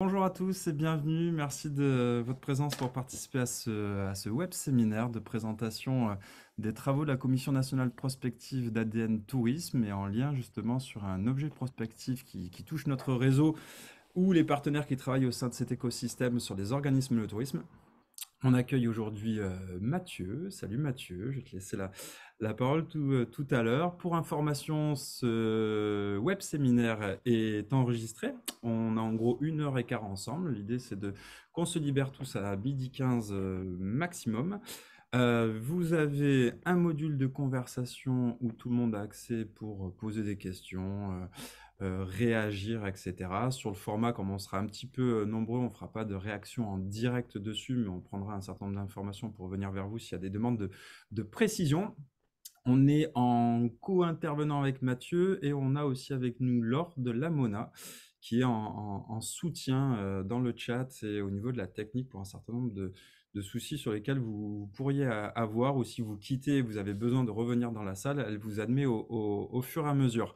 Bonjour à tous et bienvenue. Merci de votre présence pour participer à ce, web séminaire de présentation euh, des travaux de la Commission nationale prospective d'ADN Tourisme et en lien justement sur un objet prospectif qui, qui touche notre réseau ou les partenaires qui travaillent au sein de cet écosystème sur les organismes de tourisme. On accueille aujourd'hui euh, Mathieu. Salut Mathieu, je vais te laisser la, la parole tout, euh, tout à l'heure. Pour information, ce web séminaire est enregistré. On a en gros une heure et quart ensemble. L'idée, c'est de qu'on se libère tous à midi 15 euh, maximum. Euh, vous avez un module de conversation où tout le monde a accès pour poser des questions, réagir, etc. Sur le format, comme on sera un petit peu nombreux, on ne fera pas de réaction en direct dessus, mais on prendra un certain nombre d'informations pour venir vers vous s'il y a des demandes de, de précision. On est en co-intervenant avec Mathieu et on a aussi avec nous Laure de la Mona qui est en, soutien euh, dans le chat et au niveau de la technique pour un certain nombre de, soucis sur lesquels vous pourriez avoir ou si vous quittez, vous avez besoin de revenir dans la salle, elle vous admet au fur et à mesure.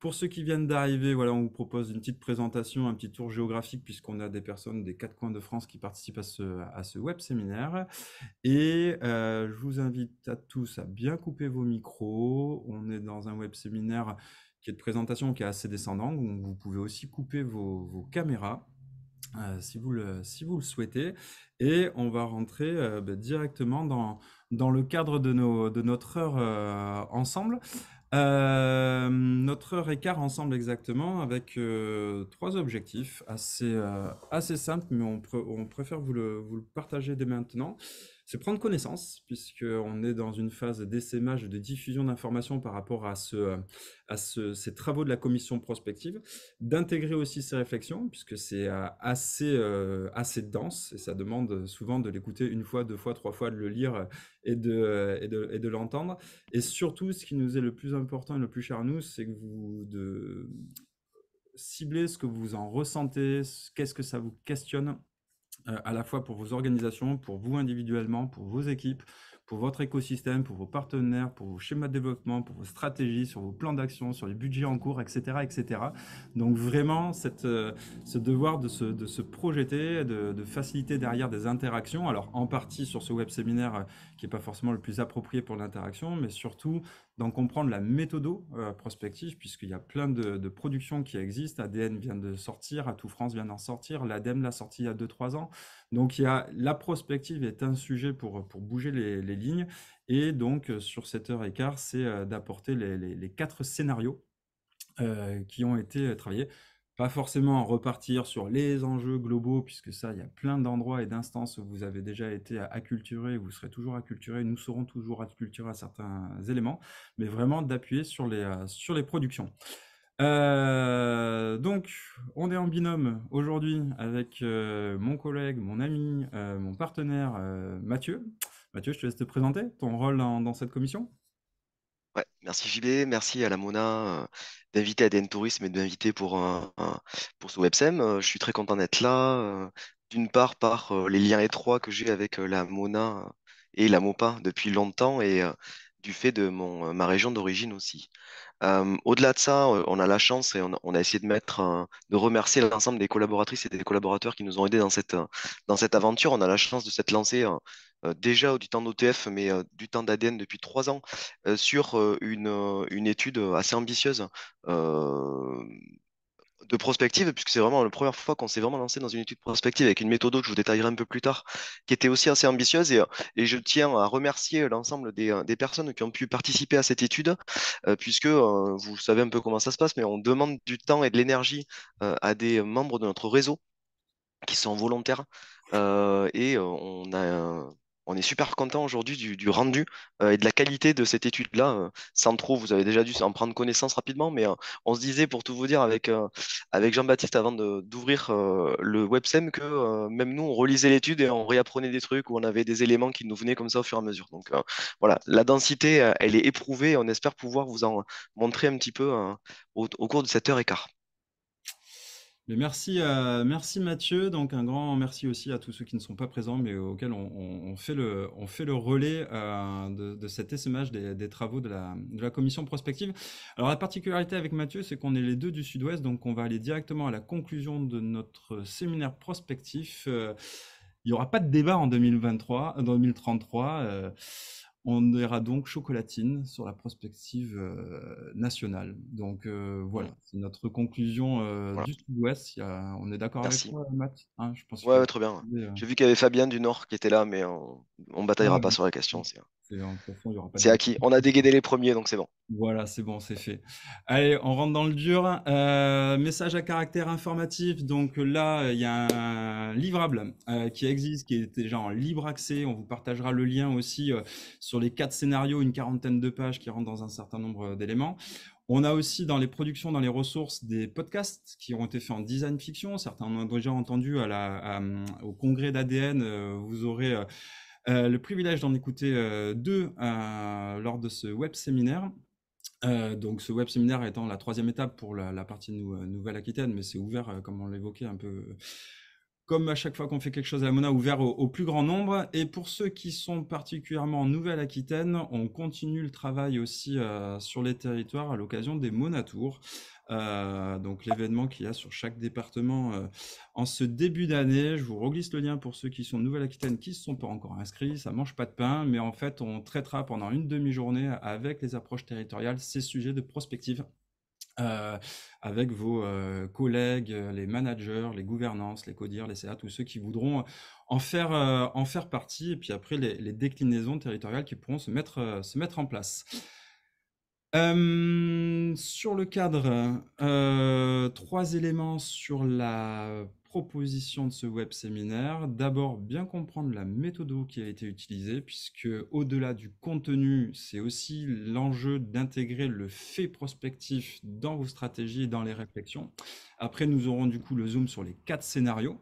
Pour ceux qui viennent d'arriver, voilà, on vous propose une petite présentation, un petit tour géographique, puisqu'on a des personnes des quatre coins de France qui participent à ce, web séminaire. Et euh, je vous invite à tous à bien couper vos micros. On est dans un web séminaire qui est de présentation qui est assez descendant, donc vous pouvez aussi couper vos, caméras. Euh, si, vous le, souhaitez. Et on va rentrer euh, bah, directement dans, le cadre de notre heure ensemble. Euh, notre heure ensemble exactement avec euh, trois objectifs assez, euh, assez simples, mais on, préfère vous le, partager dès maintenant c'est prendre connaissance, puisqu'on est dans une phase d'essaimage, de diffusion d'informations par rapport à, ce, à ce, ces travaux de la commission prospective, d'intégrer aussi ces réflexions, puisque c'est euh, assez, euh, assez dense, et ça demande souvent de l'écouter une fois, deux fois, trois fois, de le lire et de, et et l'entendre. Et surtout, ce qui nous est le plus important et le plus cher à nous, c'est que vous de cibler ce que vous en ressentez, qu'est-ce que ça vous questionne à la fois pour vos organisations, pour vous individuellement, pour vos équipes, pour votre écosystème, pour vos partenaires, pour vos schémas de développement, pour vos stratégies, sur vos plans d'action, sur les budgets en cours, etc. etc. Donc vraiment, euh, ce devoir de se, projeter, de, faciliter derrière des interactions, alors en partie sur ce web séminaire euh, qui n'est pas forcément le plus approprié pour l'interaction, mais surtout d'en comprendre la méthodo euh, prospective, puisqu'il y a plein de, de, productions qui existent. ADN vient de sortir, Atout France vient d'en sortir, l'ADEME l'a sorti il y a 2-3 ans. Donc la prospective est un sujet pour, pour bouger les, lignes. Et donc sur cette heure et quart, c'est euh, d'apporter les, quatre scénarios euh, qui ont été travaillés. Pas forcément repartir sur les enjeux globaux, puisque ça, il y a plein d'endroits et d'instances où vous avez déjà été acculturé, vous serez toujours acculturé, nous serons toujours acculturés à certains éléments, mais vraiment d'appuyer sur les, euh, sur les productions. Euh, donc, on est en binôme aujourd'hui avec euh, mon collègue, mon ami, euh, mon partenaire Mathieu. Mathieu, je te laisse te présenter ton rôle dans, cette commission. Ouais, merci JB, merci à la Mona d'inviter ADN Tourisme et de m'inviter pour, pour ce websem. Je suis très content d'être là. D'une part, par les liens étroits que j'ai avec la Mona et la MOPA depuis longtemps et du fait de mon, ma région d'origine aussi. Au-delà de ça, on a la chance et on, a essayé de mettre, de remercier l'ensemble des collaboratrices et des collaborateurs qui nous ont aidés dans cette, dans cette aventure. On a la chance de s'être lancé déjà du temps d'OTF, mais du temps d'ADN depuis trois ans, sur une, une, étude assez ambitieuse de prospective, puisque c'est vraiment la première fois qu'on s'est vraiment lancé dans une étude prospective avec une méthode que je vous détaillerai un peu plus tard, qui était aussi assez ambitieuse. Et, et je tiens à remercier l'ensemble des, des, personnes qui ont pu participer à cette étude, puisque vous savez un peu comment ça se passe, mais on demande du temps et de l'énergie à des membres de notre réseau qui sont volontaires. et on a on est super content aujourd'hui du, rendu euh, et de la qualité de cette étude-là. Euh, sans trop, vous avez déjà dû en prendre connaissance rapidement, mais euh, on se disait, pour tout vous dire, avec, Jean-Baptiste, avant d'ouvrir le WebSem, que même nous, on relisait l'étude et on réapprenait des trucs où on avait des éléments qui nous venaient comme ça au fur et à mesure. Donc voilà, la densité, elle est éprouvée et on espère pouvoir vous en montrer un petit peu au, au cours de cette heure et quart. Merci, merci Mathieu. Donc un grand merci aussi à tous ceux qui ne sont pas présents, mais auxquels on, fait le, relais euh, de, cet SMH des, travaux de la, commission prospective. Alors la particularité avec Mathieu, c'est qu'on est les deux du Sud-Ouest, donc on va aller directement à la conclusion de notre séminaire prospectif. Euh, il n'y aura pas de débat en 2023, en 2033. euh, on ira donc chocolatine sur la prospective euh, nationale. Donc euh, voilà, c'est notre conclusion euh, Voilà, du Sud-Ouest. A- On est d'accord avec toi, Matt? Hein, je pense Ouais, très bien. J'ai vu qu'il y avait Fabien du Nord qui était là, mais on, on bataillera ouais, pas sur la question. C'est acquis. On a déguédé les premiers, donc c'est bon. Voilà, c'est bon, c'est fait. Allez, on rentre dans le dur. Euh, message à caractère informatif. Donc là, il y a un livrable euh, qui existe, qui est déjà en libre accès. On vous partagera le lien aussi euh, sur les quatre scénarios, une quarantaine de pages qui rentrent dans un certain nombre d'éléments. On a aussi dans les productions, dans les ressources, des podcasts qui ont été faits en design fiction. Certains en ont déjà entendu à la, à, au congrès d'ADN. vous aurez le privilège d'en écouter euh, deux euh, lors de ce web séminaire. Euh, donc ce web séminaire étant la troisième étape pour la, partie nou- euh, Nouvelle-Aquitaine, mais c'est ouvert, euh, comme on l'évoquait un peu, euh, comme à chaque fois qu'on fait quelque chose à la Mona, ouvert au, plus grand nombre. Et pour ceux qui sont particulièrement en Nouvelle-Aquitaine, on continue le travail aussi euh, sur les territoires à l'occasion des Monatours. Euh, donc l'événement qu'il y a sur chaque département euh, en ce début d'année. Je vous reglisse le lien pour ceux qui sont Nouvelle-Aquitaine qui ne se sont pas encore inscrits. Ça mange pas de pain, mais en fait, on traitera pendant une demi-journée avec les approches territoriales ces sujets de prospective. euh, avec vos collègues, les managers, les gouvernances, les CODIR, les CA, tous ceux qui voudront en faire, en faire partie, et puis après les, les déclinaisons territoriales qui pourront se mettre, se mettre en place. Euh, sur le cadre, euh, trois éléments sur la proposition de ce web séminaire. D'abord, bien comprendre la méthode qui a été utilisée, puisque au-delà du contenu, c'est aussi l'enjeu d'intégrer le fait prospectif dans vos stratégies et dans les réflexions. Après, nous aurons du coup le zoom sur les quatre scénarios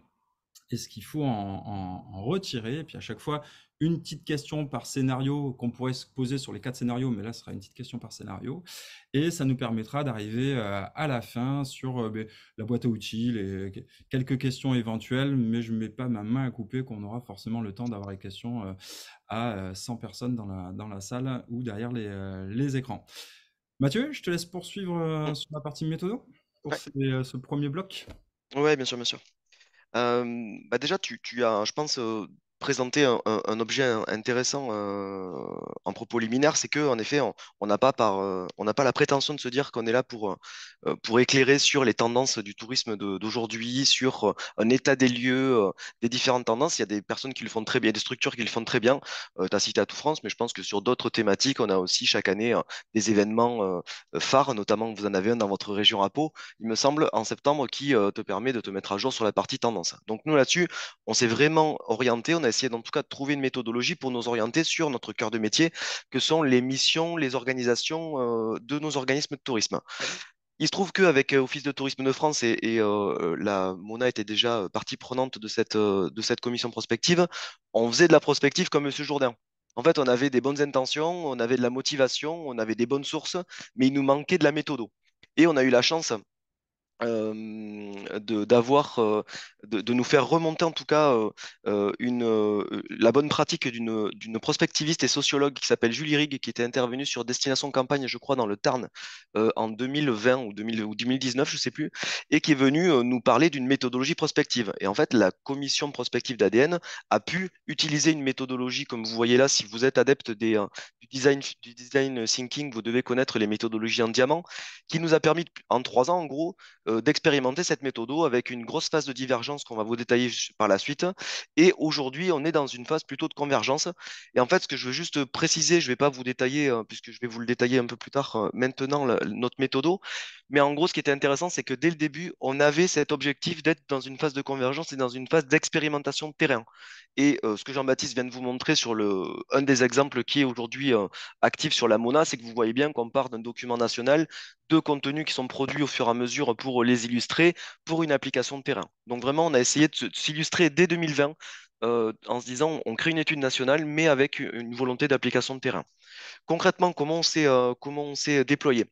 et ce qu'il faut en, en- en retirer. Et puis à chaque fois, une petite question par scénario qu'on pourrait se poser sur les quatre scénarios, mais là, ce sera une petite question par scénario. Et ça nous permettra d'arriver euh, à la fin sur euh, ben, la boîte à outils, les, quelques questions éventuelles, mais je ne mets pas ma main à couper qu'on aura forcément le temps d'avoir les questions euh, à euh, 100 personnes dans la, dans la salle ou derrière les, les écrans. Mathieu, je te laisse poursuivre sur la partie méthodo pour Ouais, ces- ce premier bloc. ouais, bien sûr, bien sûr. Euh, bah déjà, tu, tu as, je pense, euh, présenté un, objet in- intéressant euh, en propos liminaire, c'est que, en effet, on n'a pas euh, pas la prétention de se dire qu'on est là pour, euh, pour éclairer sur les tendances du tourisme d'aujourd'hui, sur euh, un état des lieux, des différentes tendances. Il y a des personnes qui le font très bien, des structures qui le font très bien. tu as cité Atout France, mais je pense que sur d'autres thématiques, on a aussi chaque année des événements phares, notamment vous en avez un dans votre région à Pau, il me semble, en septembre, qui te permet de te mettre à jour sur la partie tendance. Donc nous, là-dessus, on s'est vraiment orienté, on a essayé en tout cas de trouver une méthodologie pour nous orienter sur notre cœur de métier, que sont les missions, les organisations euh, de nos organismes de tourisme. Il se trouve qu'avec euh, Office de tourisme de France et, et, euh, la Mona était déjà partie prenante de cette, de cette commission prospective, on faisait de la prospective comme Monsieur Jourdain. En fait, on avait des bonnes intentions, on avait de la motivation, on avait des bonnes sources, mais il nous manquait de la méthode. Et on a eu la chance euh, de, d'avoir, euh, de, de nous faire remonter en tout cas euh, euh, une, la bonne pratique d'une, prospectiviste et sociologue qui s'appelle Julie Rigg, qui était intervenue sur Destination Campagne, je crois, dans le Tarn en 2020 ou, 2000, ou 2019, je sais plus, et qui est venue nous parler d'une méthodologie prospective. Et en fait, la commission prospective d'ADN a pu utiliser une méthodologie, comme vous voyez là, si vous êtes adepte des, du, design, du design thinking, vous devez connaître les méthodologies en diamant, qui nous a permis en trois ans, en gros, d'expérimenter cette méthode avec une grosse phase de divergence qu'on va vous détailler par la suite. Et aujourd'hui, on est dans une phase plutôt de convergence. Et en fait, ce que je veux juste préciser, je ne vais pas vous détailler, euh, puisque je vais vous le détailler un peu plus tard euh, maintenant, notre méthode. Mais en gros, ce qui était intéressant, c'est que dès le début, on avait cet objectif d'être dans une phase de convergence et dans une phase d'expérimentation de terrain. Et euh, ce que Jean-Baptiste vient de vous montrer sur le, un des exemples qui est aujourd'hui euh, actif sur la Mona, c'est que vous voyez bien qu'on part d'un document national, de contenus qui sont produits au fur et à mesure pour les illustrer pour une application de terrain. Donc vraiment, on a essayé de s'illustrer dès 2020 euh, en se disant on crée une étude nationale, mais avec une volonté d'application de terrain. Concrètement, comment on s'est comment on s'est déployé?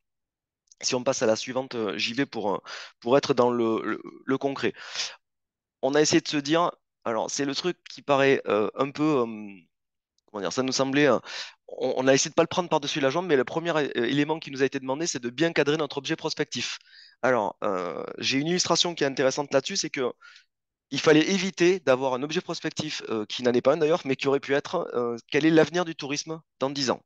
Si on passe à la suivante, euh, j'y vais pour, euh, pour être dans le, le- concret. On a essayé de se dire, alors c'est le truc qui paraît euh, un peu, comment dire, ça nous semblait, on, a essayé de pas le prendre par-dessus la jambe, mais le premier élément qui nous a été demandé, c'est de bien cadrer notre objet prospectif. Alors, j'ai une illustration qui est intéressante là-dessus, c'est que il fallait éviter d'avoir un objet prospectif qui n'en est pas un d'ailleurs, mais qui aurait pu être quel est l'avenir du tourisme dans 10 ans?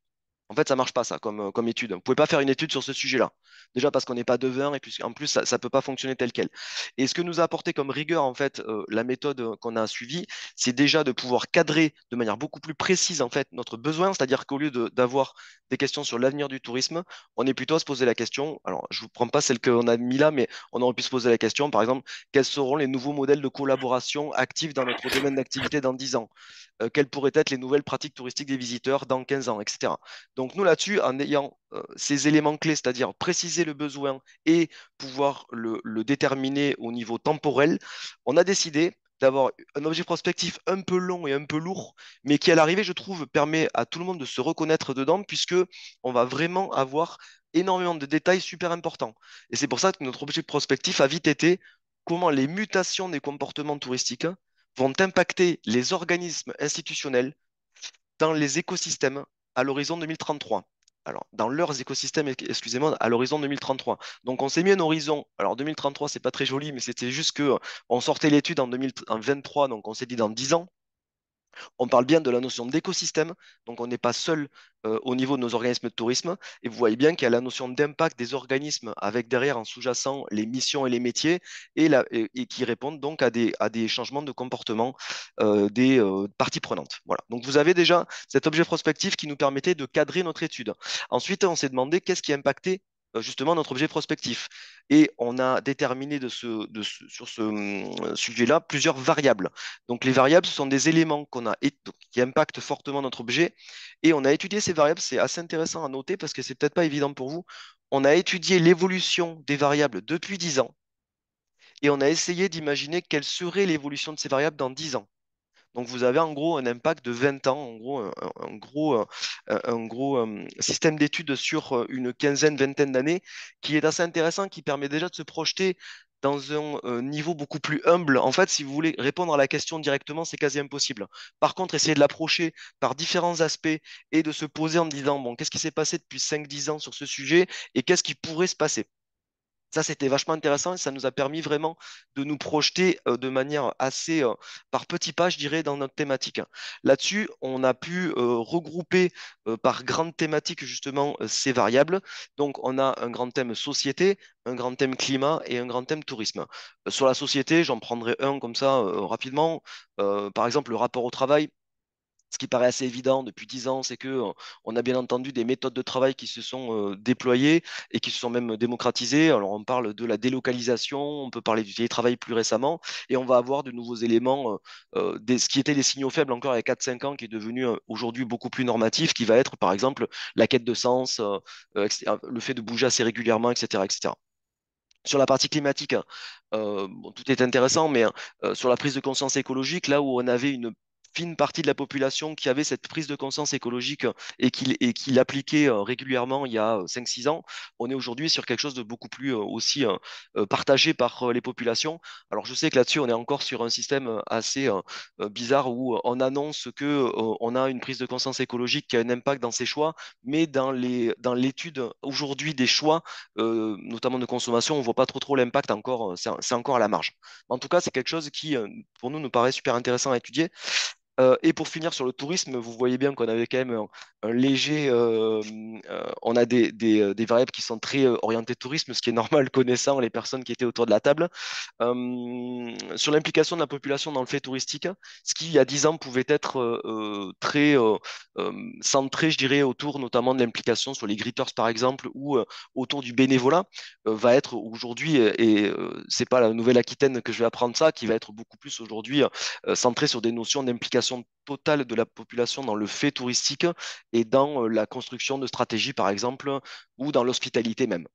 En fait, ça marche pas ça comme, euh, comme étude. Vous pouvez pas faire une étude sur ce sujet-là. Déjà parce qu'on n'est pas devin et puis en plus ça, ça peut pas fonctionner tel quel. Et ce que nous a apporté comme rigueur en fait euh, la méthode euh, qu'on a suivie, c'est déjà de pouvoir cadrer de manière beaucoup plus précise en fait notre besoin, c'est-à-dire qu'au lieu d'avoir des questions sur l'avenir du tourisme, on est plutôt à se poser la question. Alors, je vous prends pas celle qu'on a mis là, mais on aurait pu se poser la question, par exemple, quels seront les nouveaux modèles de collaboration actifs dans notre domaine d'activité dans 10 ans? Quelles pourraient être les nouvelles pratiques touristiques des visiteurs dans 15 ans, etc. nous là-dessus, en ayant euh, ces éléments clés, c'est-à-dire préciser le besoin et pouvoir le, le déterminer au niveau temporel, on a décidé d'avoir un objet prospectif un peu long et un peu lourd, mais qui à l'arrivée, je trouve, permet à tout le monde de se reconnaître dedans, puisque on va vraiment avoir énormément de détails super importants. Et c'est pour ça que notre objet prospectif a vite été comment les mutations des comportements touristiques vont impacter les organismes institutionnels dans les écosystèmes à l'horizon 2033. Alors, dans leurs écosystèmes, excusez-moi, à l'horizon 2033. Donc, on s'est mis un horizon. Alors, 2033, c'est pas très joli, mais c'était juste que euh, on sortait l'étude en 2023, donc on s'est dit dans 10 ans. On parle bien de la notion d'écosystème, donc on n'est pas seul euh, au niveau de nos organismes de tourisme. Et vous voyez bien qu'il y a la notion d'impact des organismes avec derrière en sous-jacent les missions et les métiers et, qui répondent donc à des, changements de comportement euh, des euh, parties prenantes. Voilà. Donc vous avez déjà cet objet prospectif qui nous permettait de cadrer notre étude. Ensuite, on s'est demandé qu'est-ce qui euh, justement notre objet prospectif. Et on a déterminé sur ce hum, sujet-là plusieurs variables. Donc les variables, ce sont des éléments qui impactent fortement notre objet. Et on a étudié ces variables, c'est assez intéressant à noter parce que c'est peut-être pas évident pour vous. On a étudié l'évolution des variables depuis 10 ans et on a essayé d'imaginer quelle serait l'évolution de ces variables dans 10 ans. Donc vous avez en gros un impact de 20 ans, en gros un, gros, euh, euh, système d'études sur euh, une quinzaine, vingtaine d'années qui est assez intéressant, qui permet déjà de se projeter dans un niveau beaucoup plus humble. En fait, si vous voulez répondre à la question directement, c'est quasi impossible. Par contre, essayer de l'approcher par différents aspects et de se poser en disant, bon, qu'est-ce qui s'est passé depuis cinq, dix ans sur ce sujet et qu'est-ce qui pourrait se passer? Ça, c'était vachement intéressant et ça nous a permis vraiment de nous projeter euh, de manière assez euh, par petits pas, je dirais, dans notre thématique. Là-dessus, on a pu euh, regrouper par grandes thématiques justement ces variables. Donc, on a un grand thème société, un grand thème climat et un grand thème tourisme. Sur la société, j'en prendrai un comme ça rapidement. Par exemple, le rapport au travail. Ce qui paraît assez évident depuis dix ans, c'est que on a bien entendu des méthodes de travail qui se sont déployées et qui se sont même démocratisées. Alors on parle de la délocalisation, on peut parler du télétravail plus récemment, et on va avoir de nouveaux éléments, ce qui était des signaux faibles encore il y a quatre cinq ans, qui est devenu aujourd'hui beaucoup plus normatif, qui va être par exemple la quête de sens, le fait de bouger assez régulièrement, etc., etc. Sur la partie climatique, hein, euh, tout est intéressant, mais euh, sur la prise de conscience écologique, là où on avait une fine partie de la population qui avait cette prise de conscience écologique et qui, et l'appliquait euh, régulièrement il y a cinq six ans, on est aujourd'hui sur quelque chose de beaucoup plus euh, aussi euh, euh, partagé par euh, les populations. Alors je sais que là-dessus, on est encore sur un système euh, assez euh, euh, bizarre où on annonce que euh, on a une prise de conscience écologique qui a un impact dans ses choix, mais dans l'étude aujourd'hui des choix, euh, notamment de consommation, on voit pas trop trop l'impact encore, euh, c'est encore à la marge. En tout cas, c'est quelque chose qui, euh, pour nous, nous paraît super intéressant à étudier. Euh, et pour finir sur le tourisme, vous voyez bien qu'on avait quand même un, léger, euh, euh, on a des, des, variables qui sont très orientées tourisme, ce qui est normal connaissant les personnes qui étaient autour de la table. Sur l'implication de la population dans le fait touristique, ce qui il y a dix ans pouvait être très centré, je dirais, autour notamment de l'implication sur les greeters par exemple ou autour du bénévolat, va être aujourd'hui, et c'est pas la Nouvelle-Aquitaine que je vais apprendre ça, qui va être beaucoup plus aujourd'hui centré sur des notions d'implication totale de la population dans le fait touristique et dans euh, la construction de stratégies, par exemple, ou dans l'hospitalité même.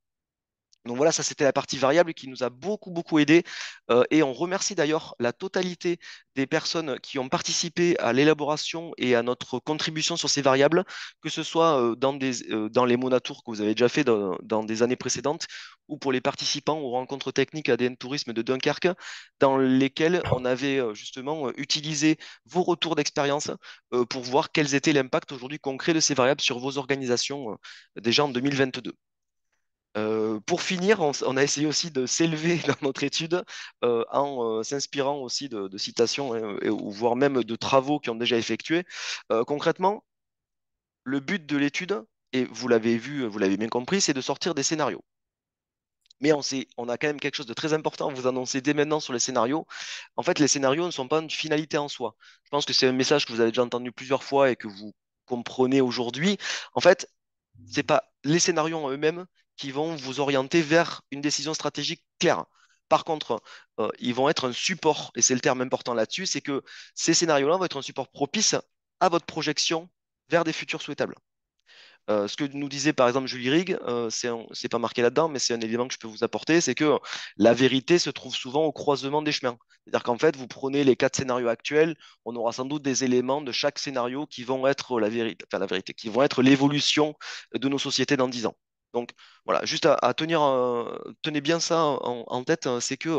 Donc voilà, ça c'était la partie variable qui nous a beaucoup beaucoup aidé euh, et on remercie d'ailleurs la totalité des personnes qui ont participé à l'élaboration et à notre contribution sur ces variables, que ce soit euh, euh, dans les monatours que vous avez déjà fait dans, dans, des années précédentes ou pour les participants aux rencontres techniques ADN Tourisme de Dunkerque, dans lesquelles on avait justement utilisé vos retours d'expérience pour voir quels étaient l'impact aujourd'hui concret de ces variables sur vos organisations déjà en 2022. Euh, pour finir, on, a essayé aussi de s'élever dans notre étude euh, en euh, s'inspirant aussi de, citations, hein, ou voire même de travaux qui ont déjà effectués. concrètement, le but de l'étude, et vous l'avez vu, vous l'avez bien compris, c'est de sortir des scénarios. Mais on, a quand même quelque chose de très important à vous annoncer dès maintenant sur les scénarios. En fait, les scénarios ne sont pas une finalité en soi. Je pense que c'est un message que vous avez déjà entendu plusieurs fois et que vous comprenez aujourd'hui. En fait, c'est pas les scénarios en eux-mêmes qui vont vous orienter vers une décision stratégique claire. Par contre, euh, ils vont être un support, et c'est le terme important là-dessus, c'est que ces scénarios-là vont être un support propice à votre projection vers des futurs souhaitables. Euh, ce que nous disait par exemple Julie Rigg, euh, c'est pas marqué là-dedans, mais c'est un élément que je peux vous apporter, c'est que la vérité se trouve souvent au croisement des chemins. C'est-à-dire qu'en fait, vous prenez les quatre scénarios actuels, on aura sans doute des éléments de chaque scénario qui vont être la vérité, enfin la vérité, qui vont être l'évolution de nos sociétés dans dix ans. Donc voilà, juste à, tenir, euh, tenez bien ça en, tête, hein, c'est que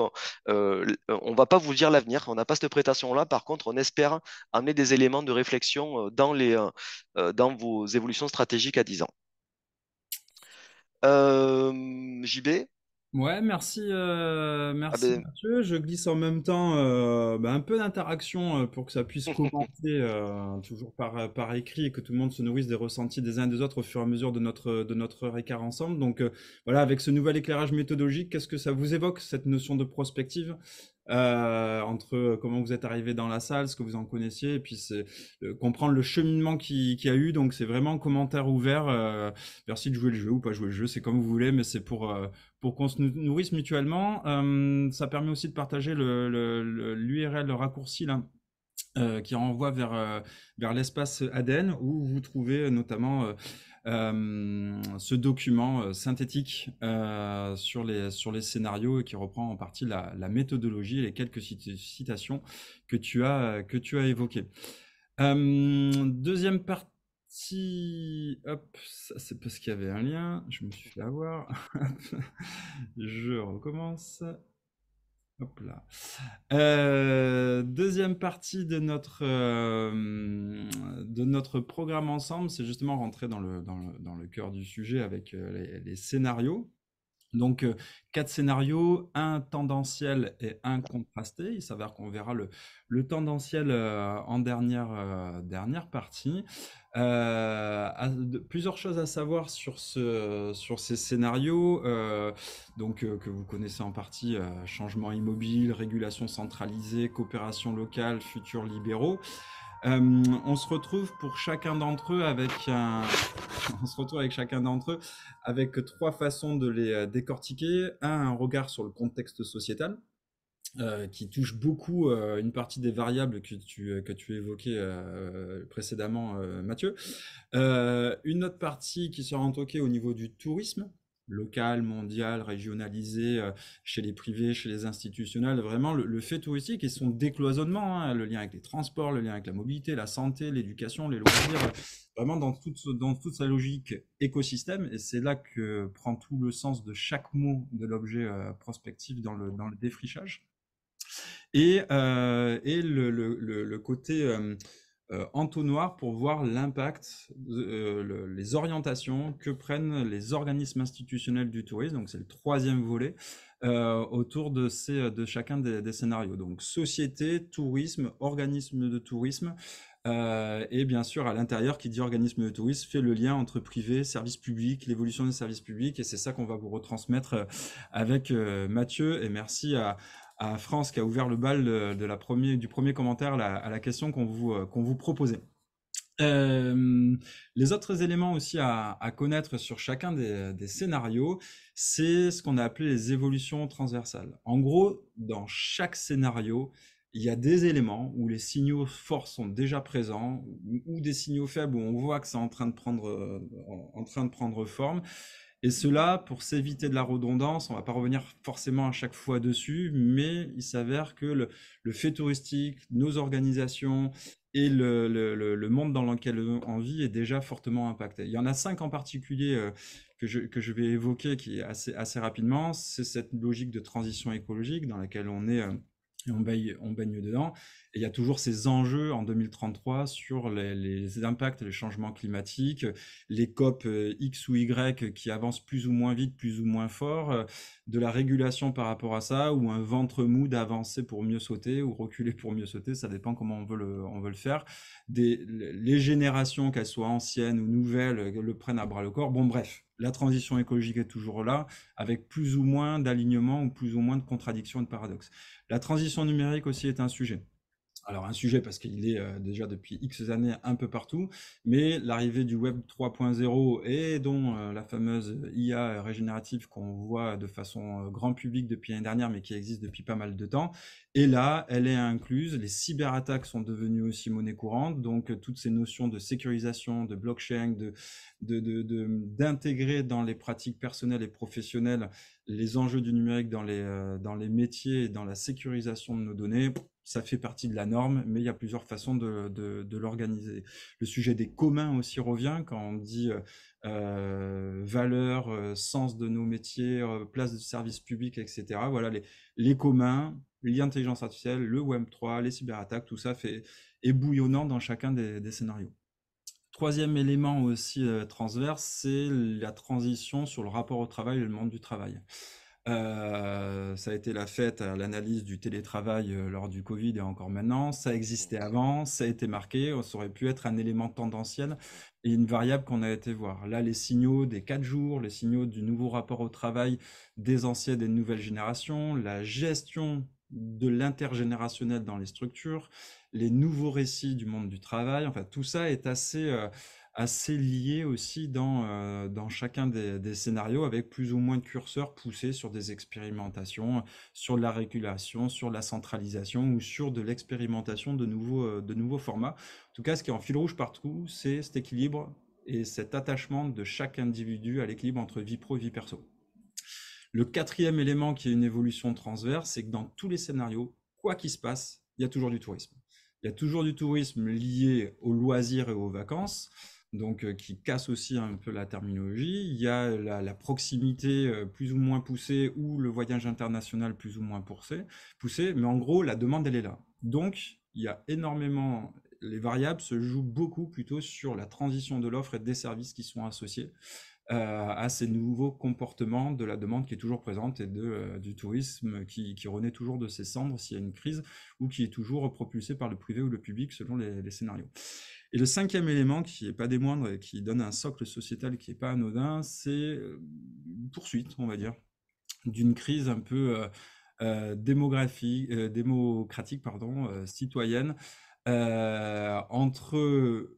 euh, on va pas vous dire l'avenir, on n'a pas cette prétention-là. Par contre, on espère amener des éléments de réflexion euh, dans, les, dans vos évolutions stratégiques à 10 ans. JB Ouais, merci, euh, merci ah ben Mathieu. Je glisse en même temps euh, bah, un peu d'interaction euh, pour que ça puisse commenter toujours par, par écrit et que tout le monde se nourrisse des ressentis des uns et des autres au fur et à mesure de notre, de notre écart ensemble. Donc voilà, avec ce nouvel éclairage méthodologique, qu'est-ce que ça vous évoque, cette notion de prospective euh, entre comment vous êtes arrivé dans la salle, ce que vous en connaissiez, et puis c'est euh, comprendre le cheminement qu'il qui y a eu. Donc c'est vraiment commentaire ouvert. Euh, merci de jouer le jeu ou pas jouer le jeu, c'est comme vous voulez, mais c'est pour pour qu'on se nourrisse mutuellement. ça permet aussi de partager l'URL, raccourci là. qui renvoie vers, vers l'espace ADN où vous trouvez notamment euh, ce document euh, synthétique euh, sur, les, sur les scénarios et qui reprend en partie la, méthodologie et les quelques citations que tu as, que tu as évoquées. deuxième partie, hop, c'est parce qu'il y avait un lien, je me suis fait avoir. je recommence. Hop là. Euh, deuxième partie de notre, euh, de notre programme ensemble, c'est justement rentrer dans le, dans le, dans le cœur du sujet avec euh, les, scénarios. Donc, quatre scénarios, un tendanciel et un contrasté. Il s'avère qu'on verra le, tendanciel en dernière, dernière partie. Euh, plusieurs choses à savoir sur, ce, sur ces scénarios, euh, donc euh, que vous connaissez en partie, changement immobile, régulation centralisée, coopération locale, futurs libéraux. On se retrouve pour chacun d'entre eux avec un, on se retrouve avec chacun d'entre eux avec trois façons de les décortiquer. Un, un regard sur le contexte sociétal, euh, qui touche beaucoup euh, une partie des variables que tu, euh, que tu évoquais précédemment, Mathieu. une autre partie qui sera entoquée au niveau du tourisme, local, mondial, régionalisé, chez les privés, chez les institutionnels, vraiment le, fait touristique et son décloisonnement, hein, le lien avec les transports, le lien avec la mobilité, la santé, l'éducation, les loisirs, vraiment dans toute, dans toute sa logique écosystème. Et c'est là que prend tout le sens de chaque mot de l'objet prospectif dans le, dans le défrichage. Et, euh, et le, le, côté euh, euh, entonnoir pour voir l'impact, les orientations que prennent les organismes institutionnels du tourisme. Donc c'est le troisième volet. autour de, ces, de chacun des, des, scénarios. Donc société, tourisme, organisme de tourisme, et bien sûr à l'intérieur qui dit organisme de tourisme fait le lien entre privé, service public, l'évolution des services publics, et c'est ça qu'on va vous retransmettre avec Mathieu. Et merci à, à France qui a ouvert le bal de, la premier, du premier commentaire à la question qu'on vous, euh, qu'on vous proposait. Euh, les autres éléments aussi à, connaître sur chacun des, scénarios, c'est ce qu'on a appelé les évolutions transversales. En gros, dans chaque scénario, il y a des éléments où les signaux forts sont déjà présents ou, des signaux faibles où on voit que c'est en euh, en train de prendre forme Et cela, pour s'éviter de la redondance, on ne va pas revenir forcément à chaque fois dessus, mais il s'avère que le, fait touristique, nos organisations et le, monde dans lequel on vit est déjà fortement impacté. Il y en a cinq en particulier euh, que, je, que je vais évoquer assez, assez rapidement. C'est cette logique de transition écologique dans laquelle on est. On baigne, on baigne dedans. Et il y a toujours ces enjeux en 2033 sur les, impacts, les changements climatiques, les COP euh, X ou Y qui avancent plus ou moins vite, plus ou moins fort, euh, de la régulation par rapport à ça, ou un ventre mou d'avancer pour mieux sauter ou reculer pour mieux sauter, ça dépend comment on veut le, on veut le faire. Des, les générations, qu'elles soient anciennes ou nouvelles, le prennent à bras le corps. Bon, bref, la transition écologique est toujours là, avec plus ou moins d'alignement ou plus ou moins de contradictions et de paradoxes. La transition numérique aussi est un sujet. Alors un sujet parce qu'il est euh, déjà depuis X années un peu partout, mais l'arrivée du Web 3.0 et dont euh, la fameuse IA régénérative qu'on voit de façon euh, grand public depuis l'année dernière, mais qui existe depuis pas mal de temps, et là, elle est incluse. Les cyberattaques sont devenues aussi monnaie courante, donc toutes ces notions de sécurisation, de blockchain, de d'intégrer dans les pratiques personnelles et professionnelles les enjeux du numérique dans les, dans les métiers et dans la sécurisation de nos données, ça fait partie de la norme, mais il y a plusieurs façons de, l'organiser. Le sujet des communs aussi revient quand on dit euh, euh valeur, euh, sens de nos métiers, euh, place de service public, etc. Voilà, les, communs, l'intelligence artificielle, le Web3, les cyberattaques, tout ça fait, est bouillonnant dans chacun des, scénarios. Troisième élément aussi transverse, c'est la transition sur le rapport au travail et le monde du travail. Euh, ça a été la fête à l'analyse du télétravail euh, lors du Covid et encore maintenant. Ça existait avant, ça a été marqué, ça aurait pu être un élément tendanciel et une variable qu'on a été voir. Là, les signaux des quatre jours, les signaux du nouveau rapport au travail des anciennes et des nouvelles générations, la gestion de l'intergénérationnel dans les structures, les nouveaux récits du monde du travail, enfin tout ça est assez... Euh, assez lié aussi dans, euh, dans chacun des, scénarios avec plus ou moins de curseurs poussés sur des expérimentations, sur la régulation, sur la centralisation ou sur de l'expérimentation de nouveaux, euh, de nouveaux formats. En tout cas, ce qui est en fil rouge partout, c'est cet équilibre et cet attachement de chaque individu à l'équilibre entre vie pro et vie perso. Le quatrième élément qui est une évolution transverse, c'est que dans tous les scénarios, quoi qu'il se passe, il y a toujours du tourisme. Il y a toujours du tourisme lié aux loisirs et aux vacances donc euh, qui casse aussi un peu la terminologie. Il y a la, proximité euh, plus ou moins poussée ou le voyage international plus ou moins poussé, poussé, mais en gros, la demande, elle est là. Donc, il y a énormément, les variables se jouent beaucoup plutôt sur la transition de l'offre et des services qui sont associés. Euh, à ces nouveaux comportements de la demande qui est toujours présente et de, du tourisme qui, renaît toujours de ses cendres s'il y a une crise ou qui est toujours propulsé par le privé ou le public selon les scénarios. Et le cinquième élément, qui n'est pas des moindres et qui donne un socle sociétal qui n'est pas anodin, c'est euh, une poursuite, on va dire, d'une crise un peu euh, euh, démographique, démocratique, pardon, citoyenne, entre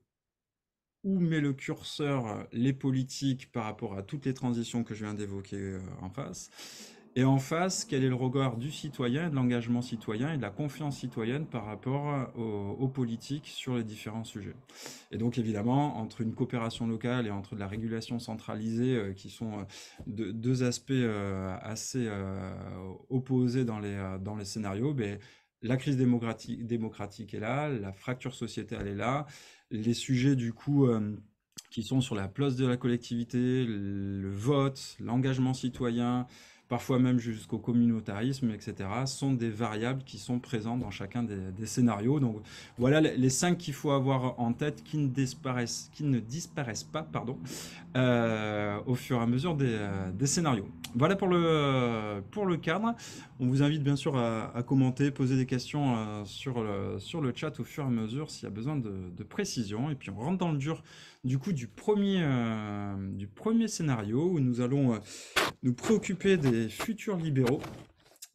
où met le curseur les politiques par rapport à toutes les transitions que je viens d'évoquer en face, et en face, quel est le regard du citoyen, de l'engagement citoyen et de la confiance citoyenne par rapport aux, politiques sur les différents sujets? Et donc évidemment, entre une coopération locale et entre de la régulation centralisée, euh, qui sont euh, deux aspects euh, assez opposés dans les, dans les scénarios, ben, la crise démocratique, démocratique est là, la fracture sociétale est là, les sujets du coup qui sont sur la place de la collectivité, le vote, l'engagement citoyen, parfois même jusqu'au communautarisme, etc., sont des variables qui sont présentes dans chacun des, scénarios. Donc voilà les cinq qu'il faut avoir en tête qui ne disparaissent, pas euh, au fur et à mesure des, euh, scénarios. Voilà pour le, pour le cadre. On vous invite bien sûr à, commenter, poser des questions euh, sur, le, sur le chat au fur et à mesure s'il y a besoin de, de précision. Et puis on rentre dans le dur du coup du premier, euh, du premier scénario où nous allons euh, nous préoccuper des futurs libéraux.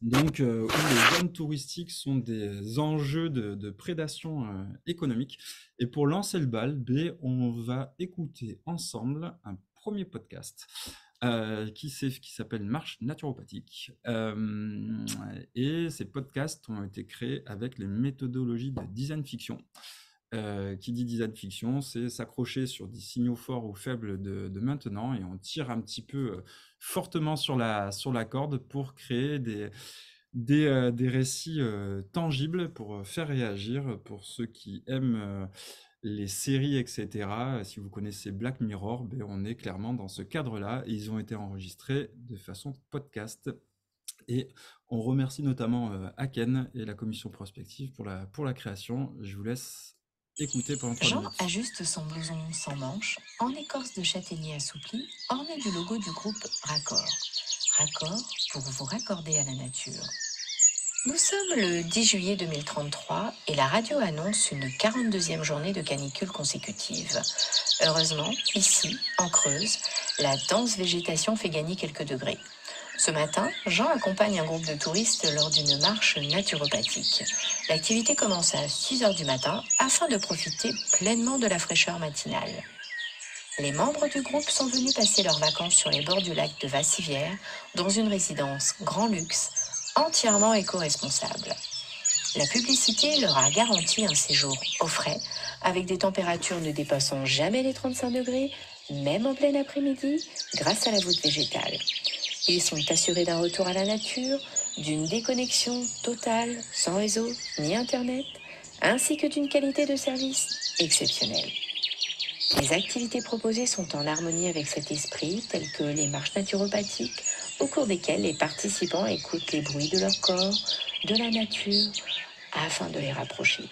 Donc, euh, où les zones touristiques sont des enjeux de, prédation économique. Et pour lancer le bal, B, on va écouter ensemble un premier podcast qui s'appelle Marche naturopathique. et ces podcasts ont été créés avec les méthodologies de design fiction. Qui dit design fiction, c'est s'accrocher sur des signaux forts ou faibles de, maintenant et on tire un petit peu fortement sur la, sur la corde pour créer des, des, des récits tangibles pour faire réagir pour ceux qui aiment les séries, etc. Si vous connaissez Black Mirror, ben, on est clairement dans ce cadre-là et ils ont été enregistrés de façon podcast. Et on remercie notamment Aken et la commission prospective pour la, pour la création. Je vous laisse écouter pendant Jean ajuste son blouson sans manches en écorce de châtaignier assoupli, orné du logo du groupe Raccord. Raccord pour vous raccorder à la nature. Nous sommes le 10 juillet 2033 et la radio annonce une 42e journée de canicule consécutive. Heureusement, ici, en Creuse, la dense végétation fait gagner quelques degrés. Ce matin, Jean accompagne un groupe de touristes lors d'une marche naturopathique. L'activité commence à 6 heures du matin afin de profiter pleinement de la fraîcheur matinale. Les membres du groupe sont venus passer leurs vacances sur les bords du lac de Vassivière dans une résidence grand luxe entièrement éco-responsable. La publicité leur a garanti un séjour au frais, avec des températures ne dépassant jamais les 35 degrés, même en plein après-midi, grâce à la voûte végétale. Ils sont assurés d'un retour à la nature, d'une déconnexion totale, sans réseau ni Internet, ainsi que d'une qualité de service exceptionnelle. Les activités proposées sont en harmonie avec cet esprit, telles que les marches naturopathiques, au cours desquelles les participants écoutent les bruits de leur corps, de la nature, afin de les rapprocher.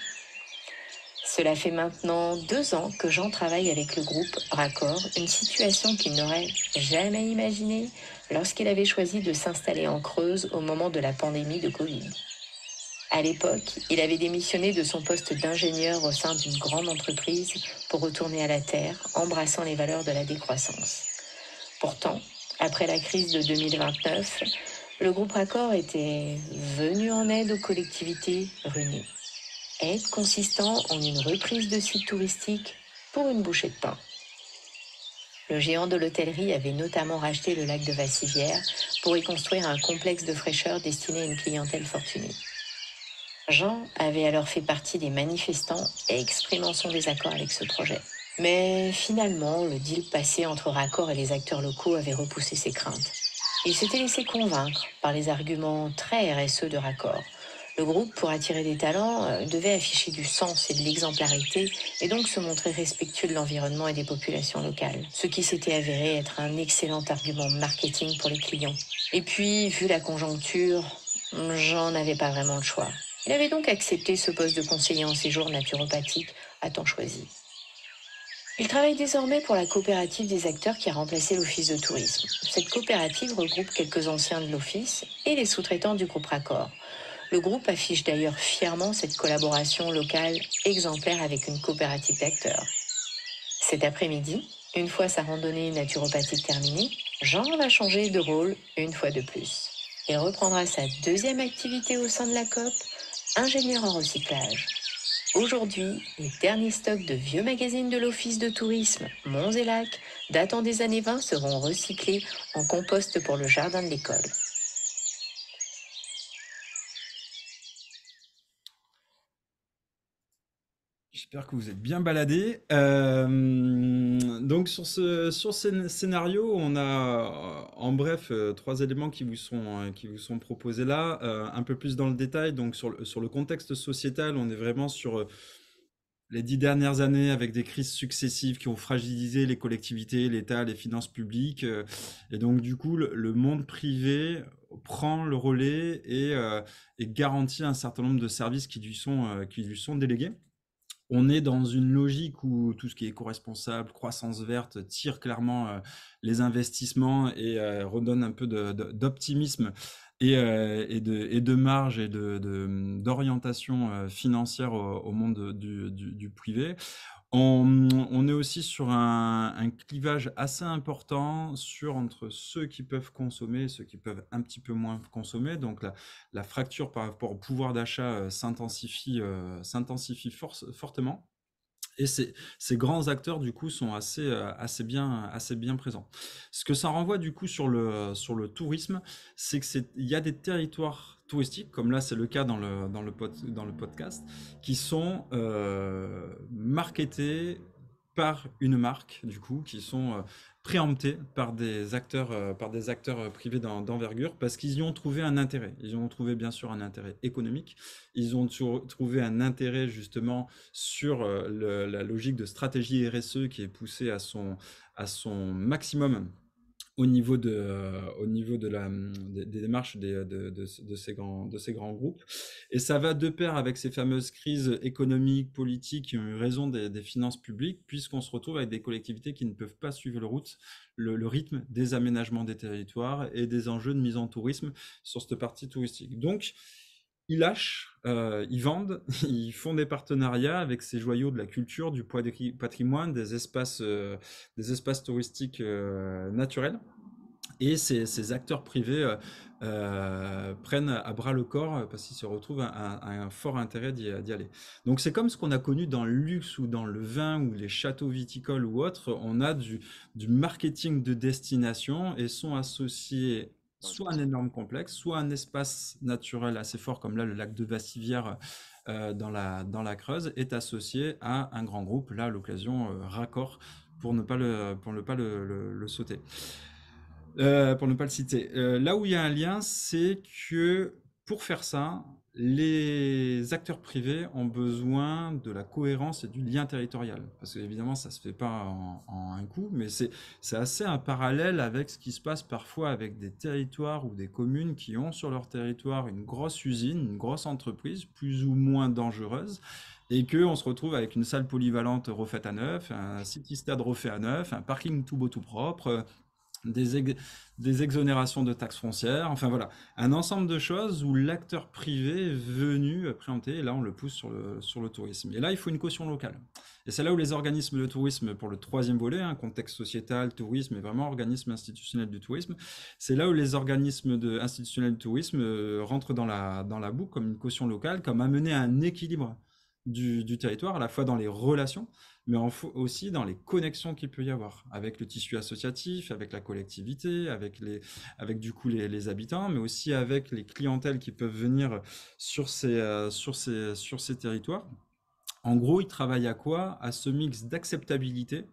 Cela fait maintenant deux ans que Jean travaille avec le groupe Raccord, une situation qu'il n'aurait jamais imaginée lorsqu'il avait choisi de s'installer en Creuse au moment de la pandémie de Covid. À l'époque, il avait démissionné de son poste d'ingénieur au sein d'une grande entreprise pour retourner à la Terre, embrassant les valeurs de la décroissance. Pourtant, après la crise de 2029, le groupe Raccord était venu en aide aux collectivités ruinées. Consistant en une reprise de sites touristiques pour une bouchée de pain. Le géant de l'hôtellerie avait notamment racheté le lac de Vassivière pour y construire un complexe de fraîcheur destiné à une clientèle fortunée. Jean avait alors fait partie des manifestants exprimant son désaccord avec ce projet. Mais finalement, le deal passé entre Raccord et les acteurs locaux avait repoussé ses craintes. Il s'était laissé convaincre par les arguments très RSE de Raccord. Le groupe, pour attirer des talents, euh, devait afficher du sens et de l'exemplarité et donc se montrer respectueux de l'environnement et des populations locales, ce qui s'était avéré être un excellent argument marketing pour les clients. Et puis, vu la conjoncture, j'en avais pas vraiment le choix. Il avait donc accepté ce poste de conseiller en séjour naturopathique à temps choisi. Il travaille désormais pour la coopérative des acteurs qui a remplacé l'Office de tourisme. Cette coopérative regroupe quelques anciens de l'Office et les sous-traitants du groupe Raccord. Le groupe affiche d'ailleurs fièrement cette collaboration locale exemplaire avec une coopérative d'acteurs. Cet après-midi, une fois sa randonnée naturopathique terminée, Jean va changer de rôle une fois de plus. Il reprendra sa deuxième activité au sein de la COP, ingénieur en recyclage. Aujourd'hui, les derniers stocks de vieux magazines de l'Office de tourisme Monts et Lacs, datant des années 20, seront recyclés en compost pour le jardin de l'école. J'espère que vous êtes bien baladés. Euh, donc sur ce, sur ce scénario, on a en bref euh, trois éléments qui vous sont, euh, qui vous sont proposés là. un peu plus dans le détail, donc sur le, sur le contexte sociétal, on est vraiment sur les dix dernières années avec des crises successives qui ont fragilisé les collectivités, l'État, les finances publiques. et donc du coup, le, monde privé prend le relais et, et, garantit un certain nombre de services qui lui sont, qui lui sont délégués on est dans une logique où tout ce qui est éco-responsable, croissance verte, tire clairement euh, les investissements et euh, redonne un peu d'optimisme et, euh, et, de, marge et d'orientation financière au, monde du, privé. On, est aussi sur un, clivage assez important sur entre ceux qui peuvent consommer et ceux qui peuvent un petit peu moins consommer. Donc la, fracture par rapport au pouvoir d'achat euh, s'intensifie euh, fortement. Et ces, grands acteurs, du coup, sont assez, euh, assez, bien, assez bien présents. Ce que ça renvoie, du coup, sur le, sur le tourisme, c'est qu'il y a des territoires touristiques, comme là c'est le cas dans le, dans le, dans le podcast, qui sont marketés par une marque, du coup, qui sont préemptés par des acteurs, euh, par des acteurs euh, privés d'envergure parce qu'ils y ont trouvé un intérêt. Ils ont trouvé bien sûr un intérêt économique. Ils ont trouvé un intérêt justement sur euh, la logique de stratégie RSE qui est poussée à son, à son maximum au niveau de, euh, au niveau de la, des, démarches de, de, ces grands, de ces grands groupes. Et ça va de pair avec ces fameuses crises économiques, politiques qui ont eu raison des, finances publiques, puisqu'on se retrouve avec des collectivités qui ne peuvent pas suivre le, route, le, rythme des aménagements des territoires et des enjeux de mise en tourisme sur cette partie touristique. Donc, ils lâchent, euh, ils vendent, ils font des partenariats avec ces joyaux de la culture, du patrimoine, des espaces, euh, des espaces touristiques euh, naturels. Et ces, acteurs privés prennent à bras le corps parce qu'ils se retrouvent un, un, fort intérêt d'y aller. Donc c'est comme ce qu'on a connu dans le luxe ou dans le vin ou les châteaux viticoles ou autres. On a du marketing de destination et sont associés soit un énorme complexe, soit un espace naturel assez fort comme là le lac de Vassivière euh, dans, la, dans la Creuse est associé à un grand groupe, là l'occasion euh, raccord pour ne pas le, pour ne pas le, sauter. Euh, pour ne pas le citer. là où il y a un lien, c'est que pour faire ça, les acteurs privés ont besoin de la cohérence et du lien territorial. Parce qu'évidemment, ça ne se fait pas en, un coup, mais c'est assez un parallèle avec ce qui se passe parfois avec des territoires ou des communes qui ont sur leur territoire une grosse usine, une grosse entreprise, plus ou moins dangereuse, et qu'on se retrouve avec une salle polyvalente refaite à neuf, un city stade refait à neuf, un parking tout beau tout propre, des, des, exonérations de taxes foncières, enfin voilà, un ensemble de choses où l'acteur privé est venu préempter, et là on le pousse sur le, sur le tourisme. Et là, il faut une caution locale. Et c'est là où les organismes de tourisme, pour le troisième volet, hein, contexte sociétal, tourisme et vraiment organisme institutionnel du tourisme, c'est là où les organismes de, institutionnels du tourisme euh, rentrent dans la, dans la comme une caution locale, comme amener à un équilibre du, du territoire, à la fois dans les relations, mais aussi dans les connexions qu'il peut y avoir avec le tissu associatif, avec la collectivité, avec, les, avec du coup les, habitants, mais aussi avec les clientèles qui peuvent venir sur ces, euh, sur ces, sur ces territoires. En gros, il travaille à quoi? À ce mix d'acceptabilité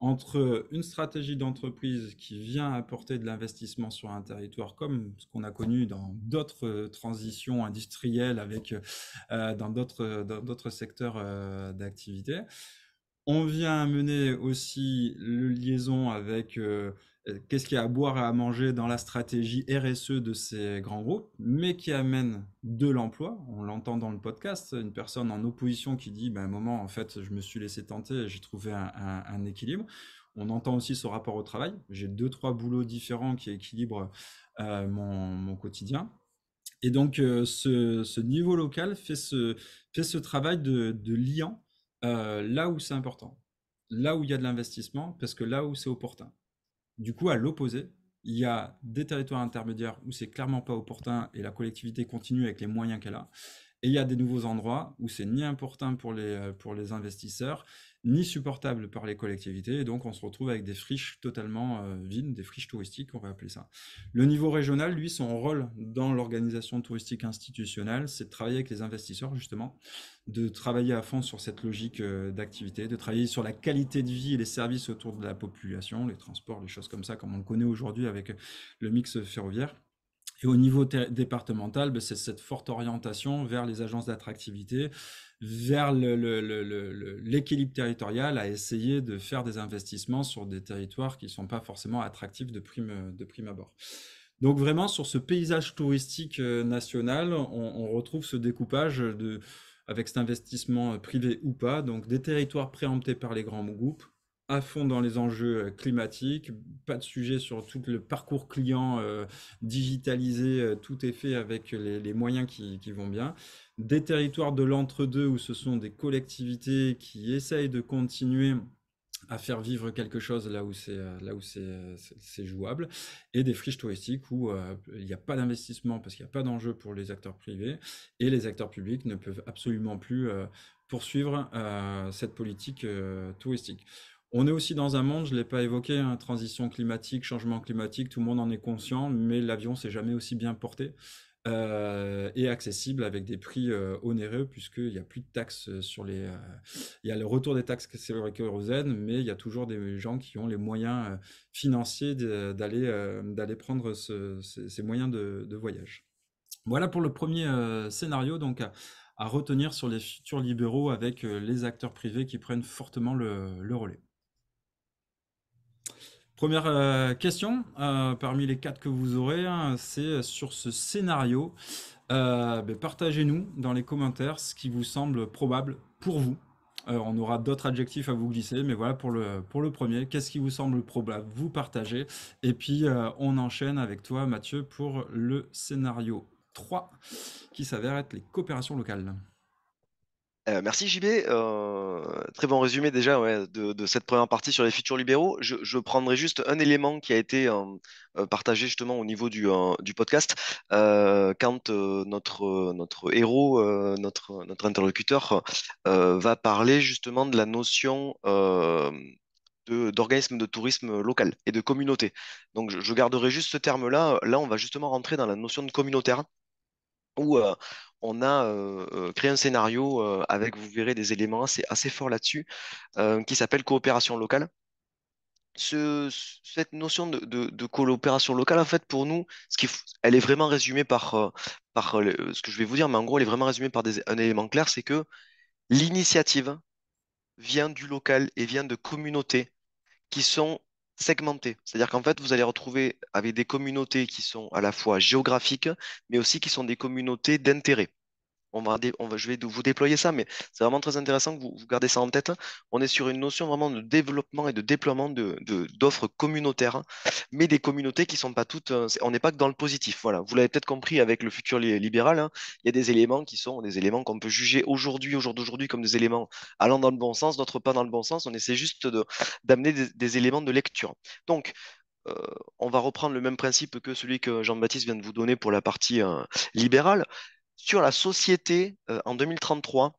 entre une stratégie d'entreprise qui vient apporter de l'investissement sur un territoire comme ce qu'on a connu dans d'autres transitions industrielles avec euh, dans d'autres secteurs euh, d'activité on vient mener aussi le liaison avec euh, qu'est-ce qu'il y a à boire et à manger dans la stratégie RSE de ces grands groupes, mais qui amène de l'emploi. On l'entend dans le podcast, une personne en opposition qui dit, ben, un moment, en fait, je me suis laissé tenter, j'ai trouvé un, équilibre. On entend aussi ce rapport au travail. J'ai deux, trois boulots différents qui équilibrent euh, mon, quotidien. Et donc, euh, ce, niveau local fait ce, fait ce travail de, de liant euh, là où c'est important, là où il y a de l'investissement, parce que là où c'est opportun. Du coup, à l'opposé, il y a des territoires intermédiaires où c'est clairement pas opportun et la collectivité continue avec les moyens qu'elle a. Et il y a des nouveaux endroits où c'est ni important pour les, euh, pour les investisseurs, ni supportable par les collectivités. Et donc, on se retrouve avec des friches totalement euh, vides, des friches touristiques, on va appeler ça. Le niveau régional, lui, son rôle dans l'organisation touristique institutionnelle, c'est de travailler avec les investisseurs, justement, de travailler à fond sur cette logique euh, d'activité, de travailler sur la qualité de vie et les services autour de la population, les transports, les choses comme ça, comme on le connaît aujourd'hui avec le mix ferroviaire. Et au niveau départemental, ben, c'est cette forte orientation vers les agences d'attractivité, vers l'équilibre territorial, à essayer de faire des investissements sur des territoires qui ne sont pas forcément attractifs de prime, de prime abord. Donc vraiment, sur ce paysage touristique euh, national, on, retrouve ce découpage de, avec cet investissement privé ou pas, donc des territoires préemptés par les grands groupes, à fond dans les enjeux euh, climatiques, pas de sujet sur tout le parcours client euh, digitalisé, euh, tout est fait avec les, moyens qui, vont bien. Des territoires de l'entre-deux où ce sont des collectivités qui essayent de continuer à faire vivre quelque chose là où c'est là où c'est jouable et des friches touristiques où il n'y a pas d'investissement parce qu'il n'y a pas d'enjeu pour les acteurs privés et les acteurs publics ne peuvent absolument plus poursuivre cette politique touristique. On est aussi dans un monde, je ne l'ai pas évoqué, hein, transition climatique, changement climatique, tout le monde en est conscient, mais l'avion s'est jamais aussi bien porté. euh, et accessible avec des prix euh, onéreux puisqu'il n'y a plus de taxes sur les... euh, il y a le retour des taxes sur le kérosène, mais il y a toujours des gens qui ont les moyens euh, financiers d'aller euh, prendre ce- ces, moyens de, voyage. Voilà pour le premier euh, scénario, donc à, retenir sur les futurs libéraux avec euh, les acteurs privés qui prennent fortement le relais. Première euh, question, euh, parmi les quatre que vous aurez, hein, c'est sur ce scénario. Euh, ben, partagez-nous dans les commentaires ce qui vous semble probable pour vous. On aura d'autres adjectifs à vous glisser, mais voilà pour le, pour le premier. Qu'est-ce qui vous semble probable? Vous partagez. Et puis on enchaîne avec toi, Mathieu, pour le scénario 3, qui s'avère être les coopérations locales. Euh, merci JB. Euh, très bon résumé déjà de, cette première partie sur les futurs libéraux. Je, prendrai juste un élément qui a été euh, partagé justement au niveau du, podcast quand notre, notre héros, notre, interlocuteur va parler justement de la notion euh, de- tourisme local et de communauté. Donc je, garderai juste ce terme-là. Là, on va justement rentrer dans la notion de communautaire où on a euh, euh, créé un scénario euh, avec, vous verrez, des éléments assez, assez forts là-dessus, qui s'appelle coopération locale. Ce- cette notion de, coopération locale, en fait, pour nous, elle est vraiment résumée par, ce que je vais vous dire, mais en gros, elle est vraiment résumée par un élément clair, c'est que l'initiative vient du local et vient de communautés qui sont segmentées. C'est-à-dire qu'en fait, vous allez retrouver avec des communautés qui sont à la fois géographiques, mais aussi qui sont des communautés d'intérêt. On va, je vais vous déployer ça, mais c'est vraiment très intéressant que vous, vous gardez ça en tête. On est sur une notion vraiment de développement et de déploiement de, de- d'offres communautaires, mais des communautés qui sont pas toutes. euh, on n'est pas que dans le positif. Voilà. Vous l'avez peut-être compris avec le futur li- libéral. hein, il y a des éléments qui sont des éléments qu'on peut juger aujourd'hui, au jour d'aujourd'hui, comme des éléments allant dans le bon sens, d'autres pas dans le bon sens. On essaie juste de, d'amener des, des éléments de lecture. Donc, euh, on va reprendre le même principe que celui que Jean-Baptiste vient de vous donner pour la partie euh, libérale sur la société euh, en 2033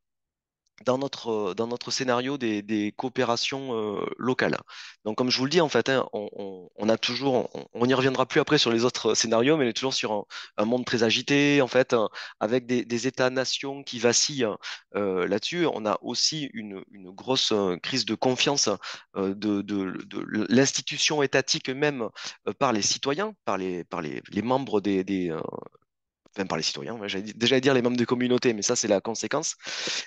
dans notre, euh, dans notre scénario des, coopérations euh, locales. Donc, comme je vous le dis, en fait, hein, on, on- a toujours, on, on y reviendra plus après sur les autres scénarios, mais on est toujours sur un, monde très agité, en fait, hein, avec des, États-nations qui vacillent là-dessus. On a aussi une, grosse crise de confiance de, de, l'institution étatique même par les citoyens, par les, par les, membres des, des, enfin par les citoyens, j'allais déjà dire les membres des communautés, mais ça c'est la conséquence.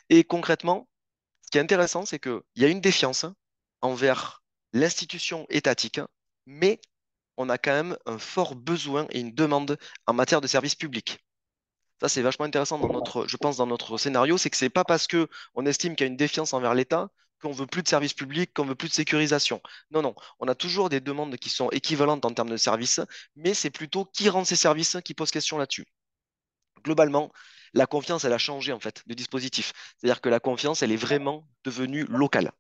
Et concrètement, ce qui est intéressant, c'est qu'il y a une défiance envers l'institution étatique, mais on a quand même un fort besoin et une demande en matière de services publics. Ça, c'est vachement intéressant dans notre, je pense, dans notre scénario, c'est que c'est pas parce que on estime qu'il y a une défiance envers l'État qu'on veut plus de services publics, qu'on veut plus de sécurisation. Non, non, on a toujours des demandes qui sont équivalentes en termes de services, mais c'est plutôt qui rend ces services qui pose question là-dessus globalement, la confiance, elle a changé en fait de dispositif. C'est-à-dire que la confiance, elle est vraiment devenue locale.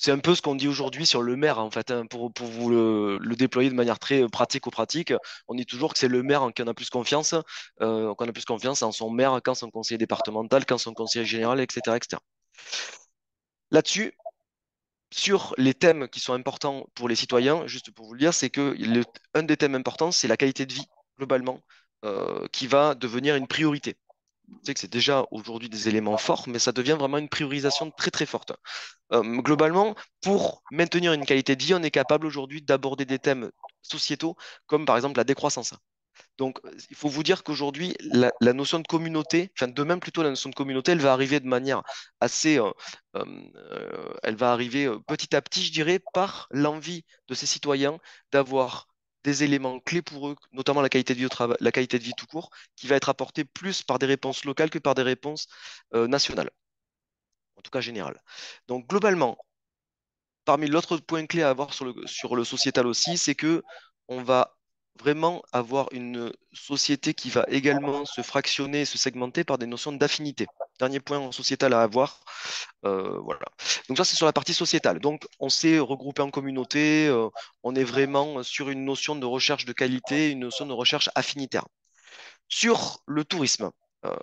C'est un peu ce qu'on dit aujourd'hui sur le maire, en fait, hein, pour, vous le, déployer de manière très euh, pratico-pratique. On dit toujours que c'est le maire en qui on a plus confiance, euh, qu'on a plus confiance en son maire qu'en son conseiller départemental, qu'en son conseiller général, etc., etc. Là-dessus, sur les thèmes qui sont importants pour les citoyens, juste pour vous le dire, c'est que des thèmes importants, c'est la qualité de vie, globalement, euh, qui va devenir une priorité. Tu sais que c'est déjà aujourd'hui des éléments forts, mais ça devient vraiment une priorisation très très forte. Euh, globalement, pour maintenir une qualité de vie, on est capable aujourd'hui d'aborder des thèmes sociétaux, comme par exemple la décroissance. Donc, euh, il faut vous dire qu'aujourd'hui, la, notion de communauté, enfin de même plutôt la notion de communauté, elle va arriver de manière assez, euh, euh, euh, elle va arriver euh, petit à petit, je dirais, par l'envie de ces citoyens d'avoir des éléments clés pour eux, notamment la qualité de vie tout court, qui va être apportée plus par des réponses locales que par des réponses euh, nationales, en tout cas générales. Donc, globalement, parmi l'autre point clé à avoir sur le, sur le sociétal aussi, c'est que on va vraiment avoir une société qui va également se fractionner se segmenter par des notions d'affinité. Dernier point sociétal à avoir. Euh, voilà. Donc ça, c'est sur la partie sociétale. Donc on s'est regroupé en communauté, euh, on est vraiment sur une notion de recherche de qualité, une notion de recherche affinitaire. Sur le tourisme, euh,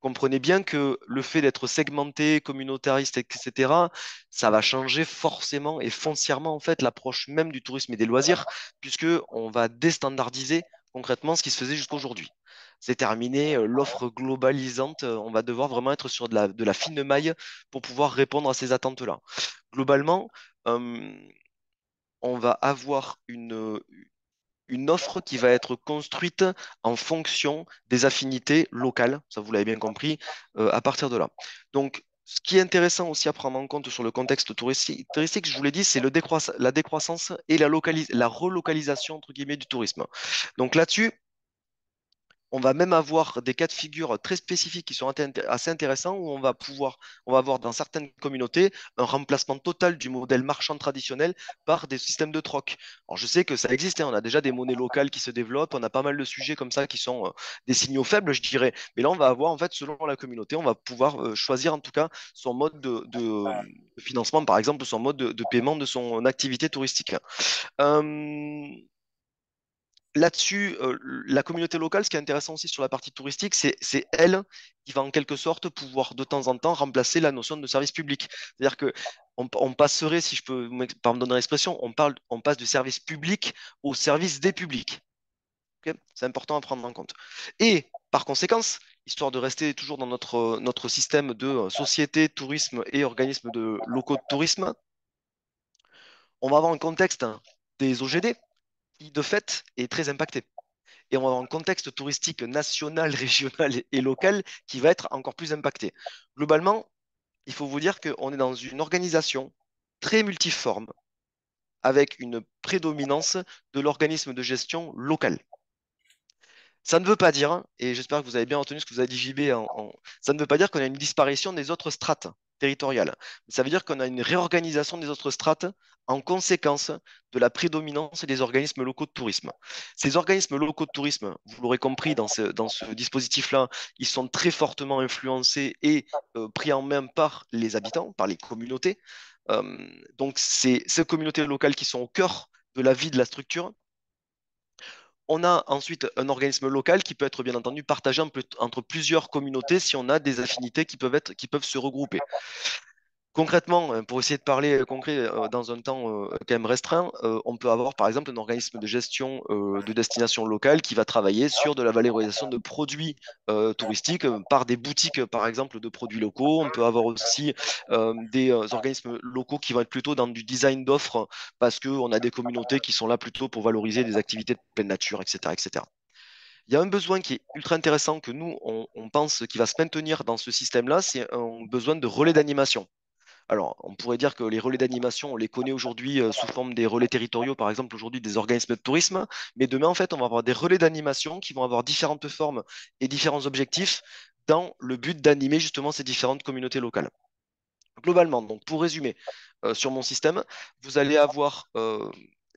comprenez bien que le fait d'être segmenté, communautariste, etc., ça va changer forcément et foncièrement en fait l'approche même du tourisme et des loisirs, puisque on va déstandardiser concrètement ce qui se faisait jusqu'aujourd'hui. C'est terminé, euh, l'offre globalisante, euh, on va devoir vraiment être sur de la, de la fine maille pour pouvoir répondre à ces attentes-là. Globalement, euh, on va avoir une, une offre qui va être construite en fonction des affinités locales, ça vous l'avez bien compris, à partir de là. Donc, ce qui est intéressant aussi à prendre en compte sur le contexte touristique, je vous l'ai dit, c'est la décroissance et la, la relocalisation entre guillemets, du tourisme. Donc là-dessus, on va même avoir des cas de figure très spécifiques qui sont assez intéressants où on va pouvoir, on va avoir dans certaines communautés un remplacement total du modèle marchand traditionnel par des systèmes de troc. Alors je sais que ça existe, hein, on a déjà des monnaies locales qui se développent, on a pas mal de sujets comme ça qui sont euh, des signaux faibles, je dirais. Mais là, on va avoir en fait, selon la communauté, on va pouvoir euh, choisir en tout cas son mode de, financement, par exemple, son mode de, paiement de son activité touristique. Euh, là-dessus, euh, la communauté locale, ce qui est intéressant aussi sur la partie touristique, c'est elle qui va en quelque sorte pouvoir de temps en temps remplacer la notion de service public. C'est-à-dire que on, passerait, si je peux me donner l'expression, on, on passe du service public au service des publics. c'est important à prendre en compte. Et par conséquence, histoire de rester toujours dans notre, notre système de euh, société, tourisme et organismes de locaux de tourisme, on va avoir un contexte des OGD, de fait est très impacté. Et on va avoir un contexte touristique national, régional et local qui va être encore plus impacté. Globalement, il faut vous dire qu'on est dans une organisation très multiforme avec une prédominance de l'organisme de gestion local. Ça ne veut pas dire, et j'espère que vous avez bien entendu ce que vous avez dit JB, ça ne veut pas dire qu'on a une disparition des autres strates Ça veut dire qu'on a une réorganisation des autres strates en conséquence de la prédominance des organismes locaux de tourisme. Ces organismes locaux de tourisme, vous l'aurez compris dans ce, dans ce dispositif-là, ils sont très fortement influencés et euh, pris en main par les habitants, par les communautés. Euh, donc, c'est ces communautés locales qui sont au cœur de la vie de la structure. On a ensuite un organisme local qui peut être bien entendu partagé entre plusieurs communautés si on a des affinités qui peuvent, se regrouper. Concrètement, euh, pour essayer de parler euh, concret euh, dans un temps quand même restreint, on peut avoir par exemple un organisme de gestion de destination locale qui va travailler sur de la valorisation de produits touristiques par des boutiques par exemple de produits locaux. On peut avoir aussi des organismes locaux qui vont être plutôt dans du design d'offres parce qu'on a des communautés qui sont là plutôt pour valoriser des activités de pleine nature, etc. etc. Il y a un besoin qui est ultra intéressant que nous, on, on pense qui va se maintenir dans ce système-là, c'est un besoin de relais d'animation. Alors, on pourrait dire que les relais d'animation, on les connaît aujourd'hui euh, sous forme des relais territoriaux, par exemple aujourd'hui des organismes de tourisme, mais demain, en fait, on va avoir des relais d'animation qui vont avoir différentes formes et différents objectifs dans le but d'animer justement ces différentes communautés locales. Globalement, donc pour résumer, euh, sur mon système, vous allez avoir euh,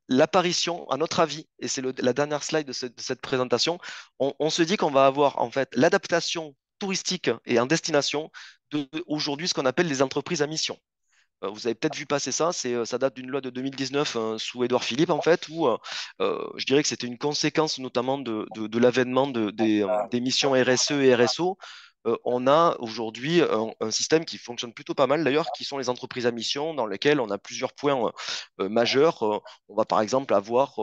l'apparition, à notre avis, et c'est la dernière slide de, cette présentation, on, se dit qu'on va avoir en fait l'adaptation touristique et en destination aujourd'hui ce qu'on appelle les entreprises à mission. Euh, vous avez peut-être vu passer ça, euh, ça date d'une loi de 2019 euh, sous Édouard Philippe, en fait, où je dirais que c'était une conséquence notamment de, l'avènement de, des, des, missions RSE et RSO, euh, on a aujourd'hui un, système qui fonctionne plutôt pas mal d'ailleurs, qui sont les entreprises à mission, dans lesquelles on a plusieurs points euh, majeurs. Euh, on va par exemple avoir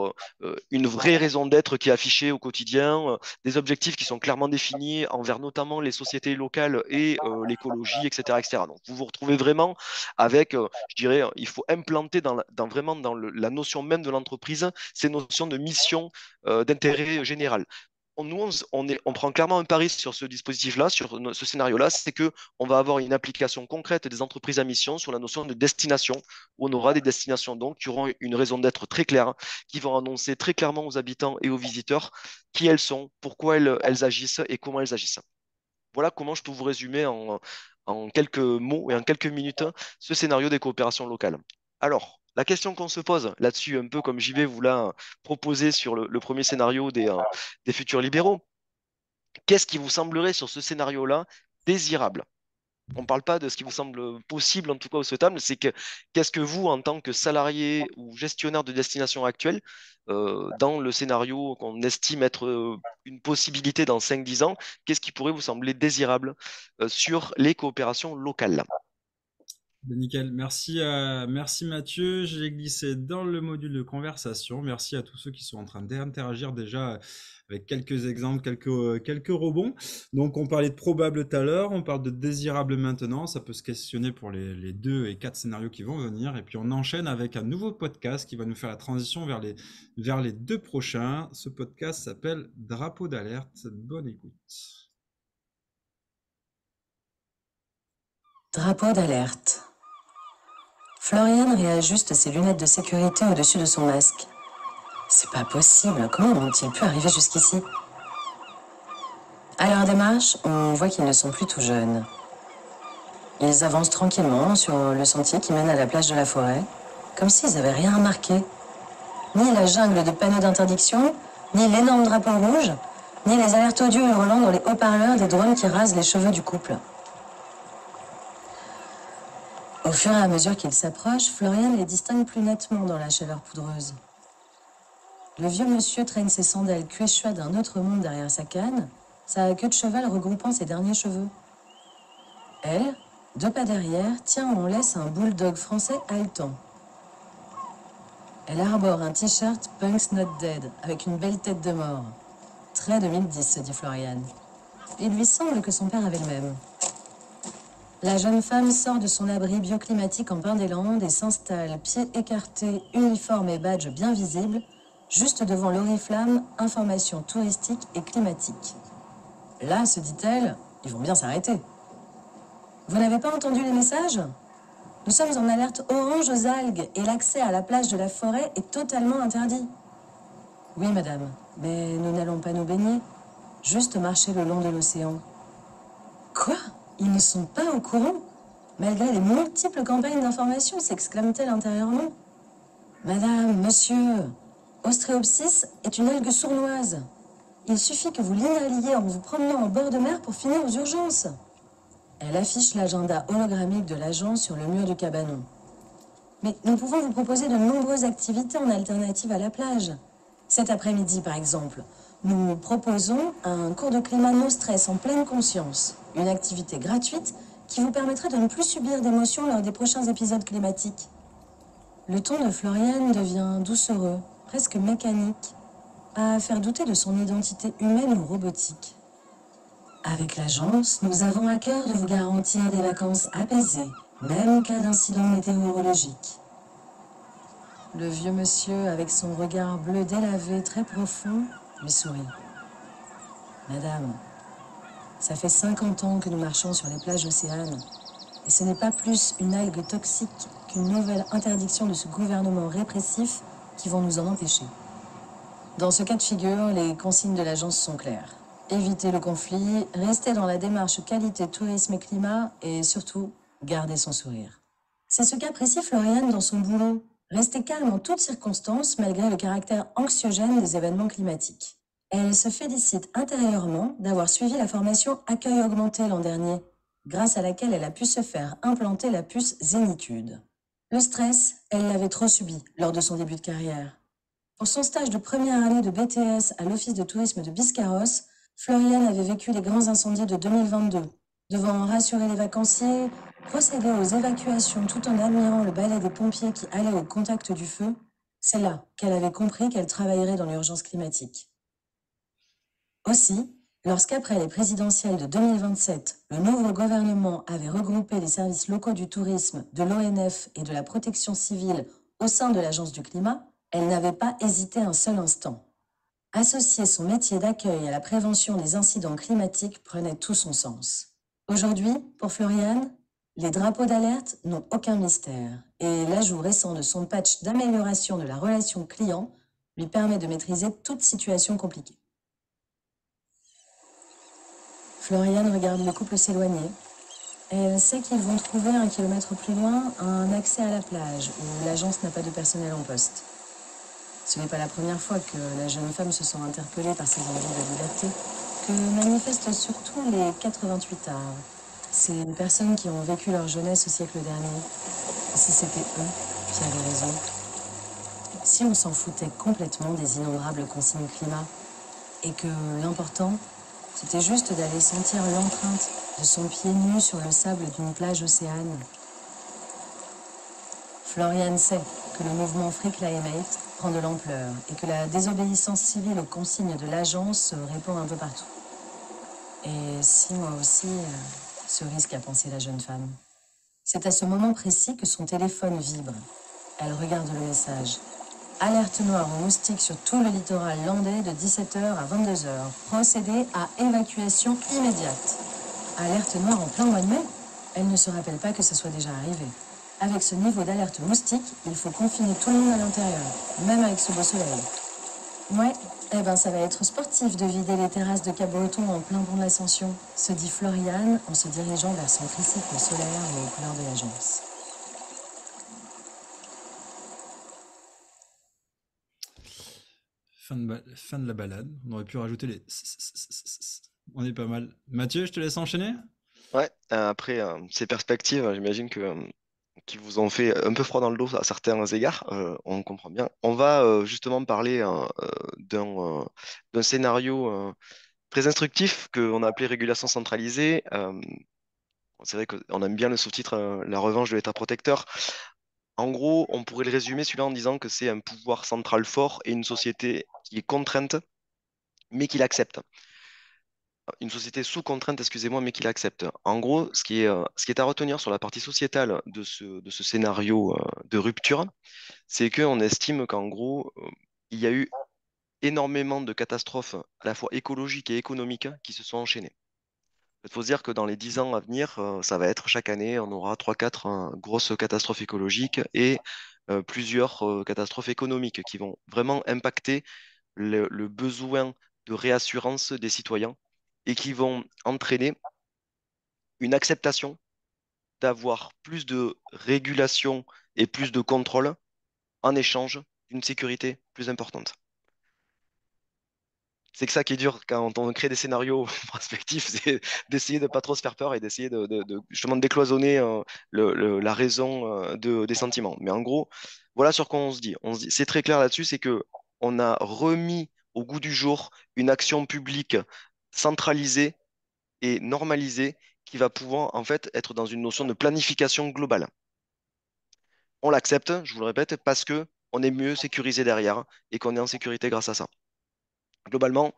une vraie raison d'être qui est affichée au quotidien, des objectifs qui sont clairement définis envers notamment les sociétés locales et l'écologie, etc., etc. Donc vous vous retrouvez vraiment avec, je dirais, il faut implanter dans, vraiment dans la notion même de l'entreprise ces notions de mission d'intérêt général nous, on, prend clairement un pari sur ce dispositif-là, sur ce scénario-là, c'est qu'on va avoir une application concrète des entreprises à mission sur la notion de destination, on aura des destinations donc qui auront une raison d'être très claire, qui vont annoncer très clairement aux habitants et aux visiteurs qui elles sont, pourquoi elles, agissent et comment elles agissent. Voilà comment je peux vous résumer en, en quelques mots et en quelques minutes ce scénario des coopérations locales. Alors, la question qu'on se pose là-dessus, un peu comme JB vous l'a proposé sur le, premier scénario des, euh, des futurs libéraux, qu'est-ce qui vous semblerait sur ce scénario-là désirable? On ne parle pas de ce qui vous semble possible, en tout cas au souhaitable, c'est que qu'est-ce que vous, en tant que salarié ou gestionnaire de destination actuelle, euh, dans le scénario qu'on estime être euh, une possibilité dans 5-10 ans, qu'est-ce qui pourrait vous sembler désirable sur les coopérations locales? Nickel. Merci, à, merci Mathieu. J'ai glissé dans le module de conversation. Merci à tous ceux qui sont en train d'interagir déjà avec quelques exemples, quelques, quelques rebonds. Donc, on parlait de probable tout à l'heure, on parle de désirable maintenant. Ça peut se questionner pour les, les, deux et quatre scénarios qui vont venir. Et puis, on enchaîne avec un nouveau podcast qui va nous faire la transition vers les, vers les deux prochains. Ce podcast s'appelle Drapeau d'alerte. Bonne écoute. Drapeau d'alerte. Florian réajuste ses lunettes de sécurité au-dessus de son masque. C'est pas possible, comment ont-ils pu arriver jusqu'ici? À leur démarche, on voit qu'ils ne sont plus tout jeunes. Ils avancent tranquillement sur le sentier qui mène à la plage de la forêt, comme s'ils n'avaient rien remarqué. Ni la jungle de panneaux d'interdiction, ni l'énorme drapeau rouge, ni les alertes audio hurlant dans les haut-parleurs des drones qui rasent les cheveux du couple. Au fur et à mesure qu'ils s'approchent, Florian les distingue plus nettement dans la chaleur poudreuse. Le vieux monsieur traîne ses sandales cuéchois d'un autre monde derrière sa canne, sa queue de cheval regroupant ses derniers cheveux. Elle, deux pas derrière, tient en laisse un bulldog français haletant. Elle arbore un t-shirt Punk's Not Dead avec une belle tête de mort. Très 2010, se dit Florian. Il lui semble que son père avait le même. La jeune femme sort de son abri bioclimatique en pain des Landes et s'installe, pieds écartés, uniforme et badge bien visible, juste devant l'oriflamme Information touristique et climatique. Là, se dit-elle, ils vont bien s'arrêter. Vous n'avez pas entendu les messages? Nous sommes en alerte orange aux algues et l'accès à la plage de la forêt est totalement interdit. Oui, madame, mais nous n'allons pas nous baigner, juste marcher le long de l'océan. Quoi? Ils ne sont pas au courant, malgré les multiples campagnes d'information, s'exclame-t-elle intérieurement. Madame, monsieur, Ostréopsis est une algue sournoise. Il suffit que vous l'inhaliez en vous promenant en bord de mer pour finir aux urgences. Elle affiche l'agenda hologrammique de l'agence sur le mur du cabanon. Mais nous pouvons vous proposer de nombreuses activités en alternative à la plage. Cet après-midi, par exemple, nous proposons un cours de climat no stress en pleine conscience, une activité gratuite qui vous permettrait de ne plus subir d'émotions lors des prochains épisodes climatiques. Le ton de Floriane devient doucereux, presque mécanique, à faire douter de son identité humaine ou robotique. Avec l'agence, nous avons à cœur de vous garantir des vacances apaisées, même en cas d'incident météorologique. Le vieux monsieur, avec son regard bleu délavé très profond, lui sourit. Madame, ça fait 50 ans que nous marchons sur les plages océanes, et ce n'est pas plus une algue toxique qu'une nouvelle interdiction de ce gouvernement répressif qui vont nous en empêcher. Dans ce cas de figure, les consignes de l'agence sont claires. Éviter le conflit, rester dans la démarche qualité, tourisme et climat, et surtout, garder son sourire. C'est ce qu'apprécie Floriane dans son boulot, Rester calme en toutes circonstances malgré le caractère anxiogène des événements climatiques. Elle se félicite intérieurement d'avoir suivi la formation Accueil augmenté l'an dernier, grâce à laquelle elle a pu se faire implanter la puce Zénitude. Le stress, elle l'avait trop subi lors de son début de carrière. Pour son stage de première année de BTS à l'Office de tourisme de Biscarrosse, Florian avait vécu les grands incendies de 2022, devant rassurer les vacanciers, Procéder aux évacuations tout en admirant le balai des pompiers qui allaient au contact du feu, c'est là qu'elle avait compris qu'elle travaillerait dans l'urgence climatique. Aussi, lorsqu'après les présidentielles de 2027, le nouveau gouvernement avait regroupé les services locaux du tourisme, de l'ONF et de la protection civile au sein de l'Agence du climat, elle n'avait pas hésité un seul instant. Associer son métier d'accueil à la prévention des incidents climatiques prenait tout son sens. Aujourd'hui, pour Floriane, les drapeaux d'alerte n'ont aucun mystère et l'ajout récent de son patch d'amélioration de la relation client lui permet de maîtriser toute situation compliquée. Floriane regarde le couple s'éloigner. Elle sait qu'ils vont trouver un kilomètre plus loin un accès à la plage où l'agence n'a pas de personnel en poste. Ce n'est pas la première fois que la jeune femme se sent interpellée par ses envies de liberté, que manifestent surtout les 88 arts ces personnes qui ont vécu leur jeunesse au siècle dernier. Si c'était eux qui avaient raison. Si on s'en foutait complètement des innombrables consignes climat et que l'important, c'était juste d'aller sentir l'empreinte de son pied nu sur le sable d'une plage océane. Florian sait que le mouvement Free Climate prend de l'ampleur et que la désobéissance civile aux consignes de l'agence se répand un peu partout. Et si moi aussi, euh, ce risque à penser la jeune femme. C'est à ce moment précis que son téléphone vibre. Elle regarde le message. Alerte noire aux moustiques sur tout le littoral landais de 17h à 22h. Procédez à évacuation immédiate. Alerte noire en plein mois de mai Elle ne se rappelle pas que ce soit déjà arrivé. Avec ce niveau d'alerte moustique, il faut confiner tout le monde à l'intérieur, même avec ce beau soleil. Ouais, eh ben ça va être sportif de vider les terrasses de Cap-Breton en plein pont de l'ascension, se dit Floriane en se dirigeant vers son tricycle solaire aux couleurs de l'agence. Fin de, la balade. On aurait pu rajouter les. On est pas mal. Mathieu, je te laisse enchaîner? Ouais, euh, après euh, ces perspectives, j'imagine que euh, qui vous ont fait un peu froid dans le dos à certains égards, euh, on comprend bien. On va euh, justement parler euh, euh, d'un euh, d'un scénario euh, très instructif qu'on a appelé régulation centralisée. Euh, c'est vrai qu'on aime bien le sous-titre euh, La revanche de l'État protecteur. En gros, on pourrait le résumer celui-là en disant que c'est un pouvoir central fort et une société qui est contrainte, mais qui l'accepte une société sous contrainte, excusez-moi, mais qui l'accepte. En gros, ce qui est, euh, ce qui est à retenir sur la partie sociétale de ce, de ce scénario euh, de rupture, c'est qu'on estime qu'en gros, euh, il y a eu énormément de catastrophes à la fois écologiques et économiques qui se sont enchaînées. Il faut se dire que dans les 10 ans à venir, euh, ça va être chaque année, on aura 3-4 euh, grosses catastrophes écologiques et euh, plusieurs euh, catastrophes économiques qui vont vraiment impacter le besoin de réassurance des citoyens et qui vont entraîner une acceptation d'avoir plus de régulation et plus de contrôle en échange d'une sécurité plus importante. C'est que ça qui est dur quand on crée des scénarios prospectifs, c'est d'essayer de pas trop se faire peur et d'essayer de, justement de décloisonner euh, la raison euh, de- des sentiments. Mais en gros, voilà sur quoi on se dit. On se dit, c'est très clair là-dessus, c'est que on a remis au goût du jour une action publique centralisée et normalisée qui va pouvoir en fait être dans une notion de planification globale. On l'accepte, je vous le répète, parce que on est mieux sécurisé derrière et qu'on est en sécurité grâce à ça. Globalement,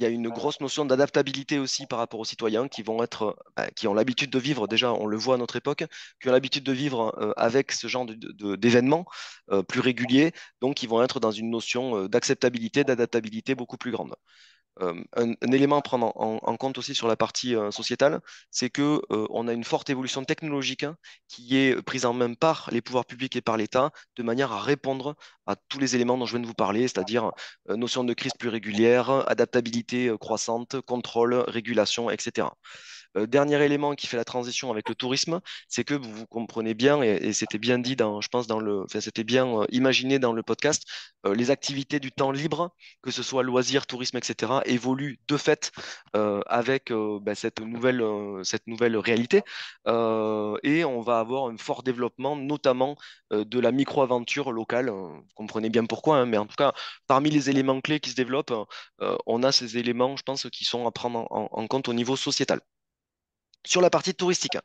il y a une grosse notion d'adaptabilité aussi par rapport aux citoyens qui vont être, bah, qui ont l'habitude de vivre, déjà on le voit à notre époque, qui ont l'habitude de vivre euh, avec ce genre d'événements euh, plus réguliers, donc ils vont être dans une notion euh, d'acceptabilité, d'adaptabilité beaucoup plus grande. Euh, un, élément à prendre en, compte aussi sur la partie euh, sociétale, c'est que euh, on a une forte évolution technologique hein, qui est prise en main par les pouvoirs publics et par l'État de manière à répondre à tous les éléments dont je viens de vous parler, c'est-à-dire notion de crise plus régulière, adaptabilité croissante, contrôle, régulation, etc. Euh, dernier élément qui fait la transition avec le tourisme, c'est que vous, comprenez bien, et, c'était bien dit dans, je pense, dans le, enfin, c'était bien euh, imaginé dans le podcast, euh, les activités du temps libre, que ce soit loisirs, tourisme, etc., évoluent de fait avec ben, cette nouvelle, réalité. Et on va avoir un fort développement, notamment de la micro-aventure locale. Vous comprenez bien pourquoi, hein, mais en tout cas, parmi les éléments clés qui se développent, on a ces éléments, je pense, qui sont à prendre en, en compte au niveau sociétal. Sur la partie touristique,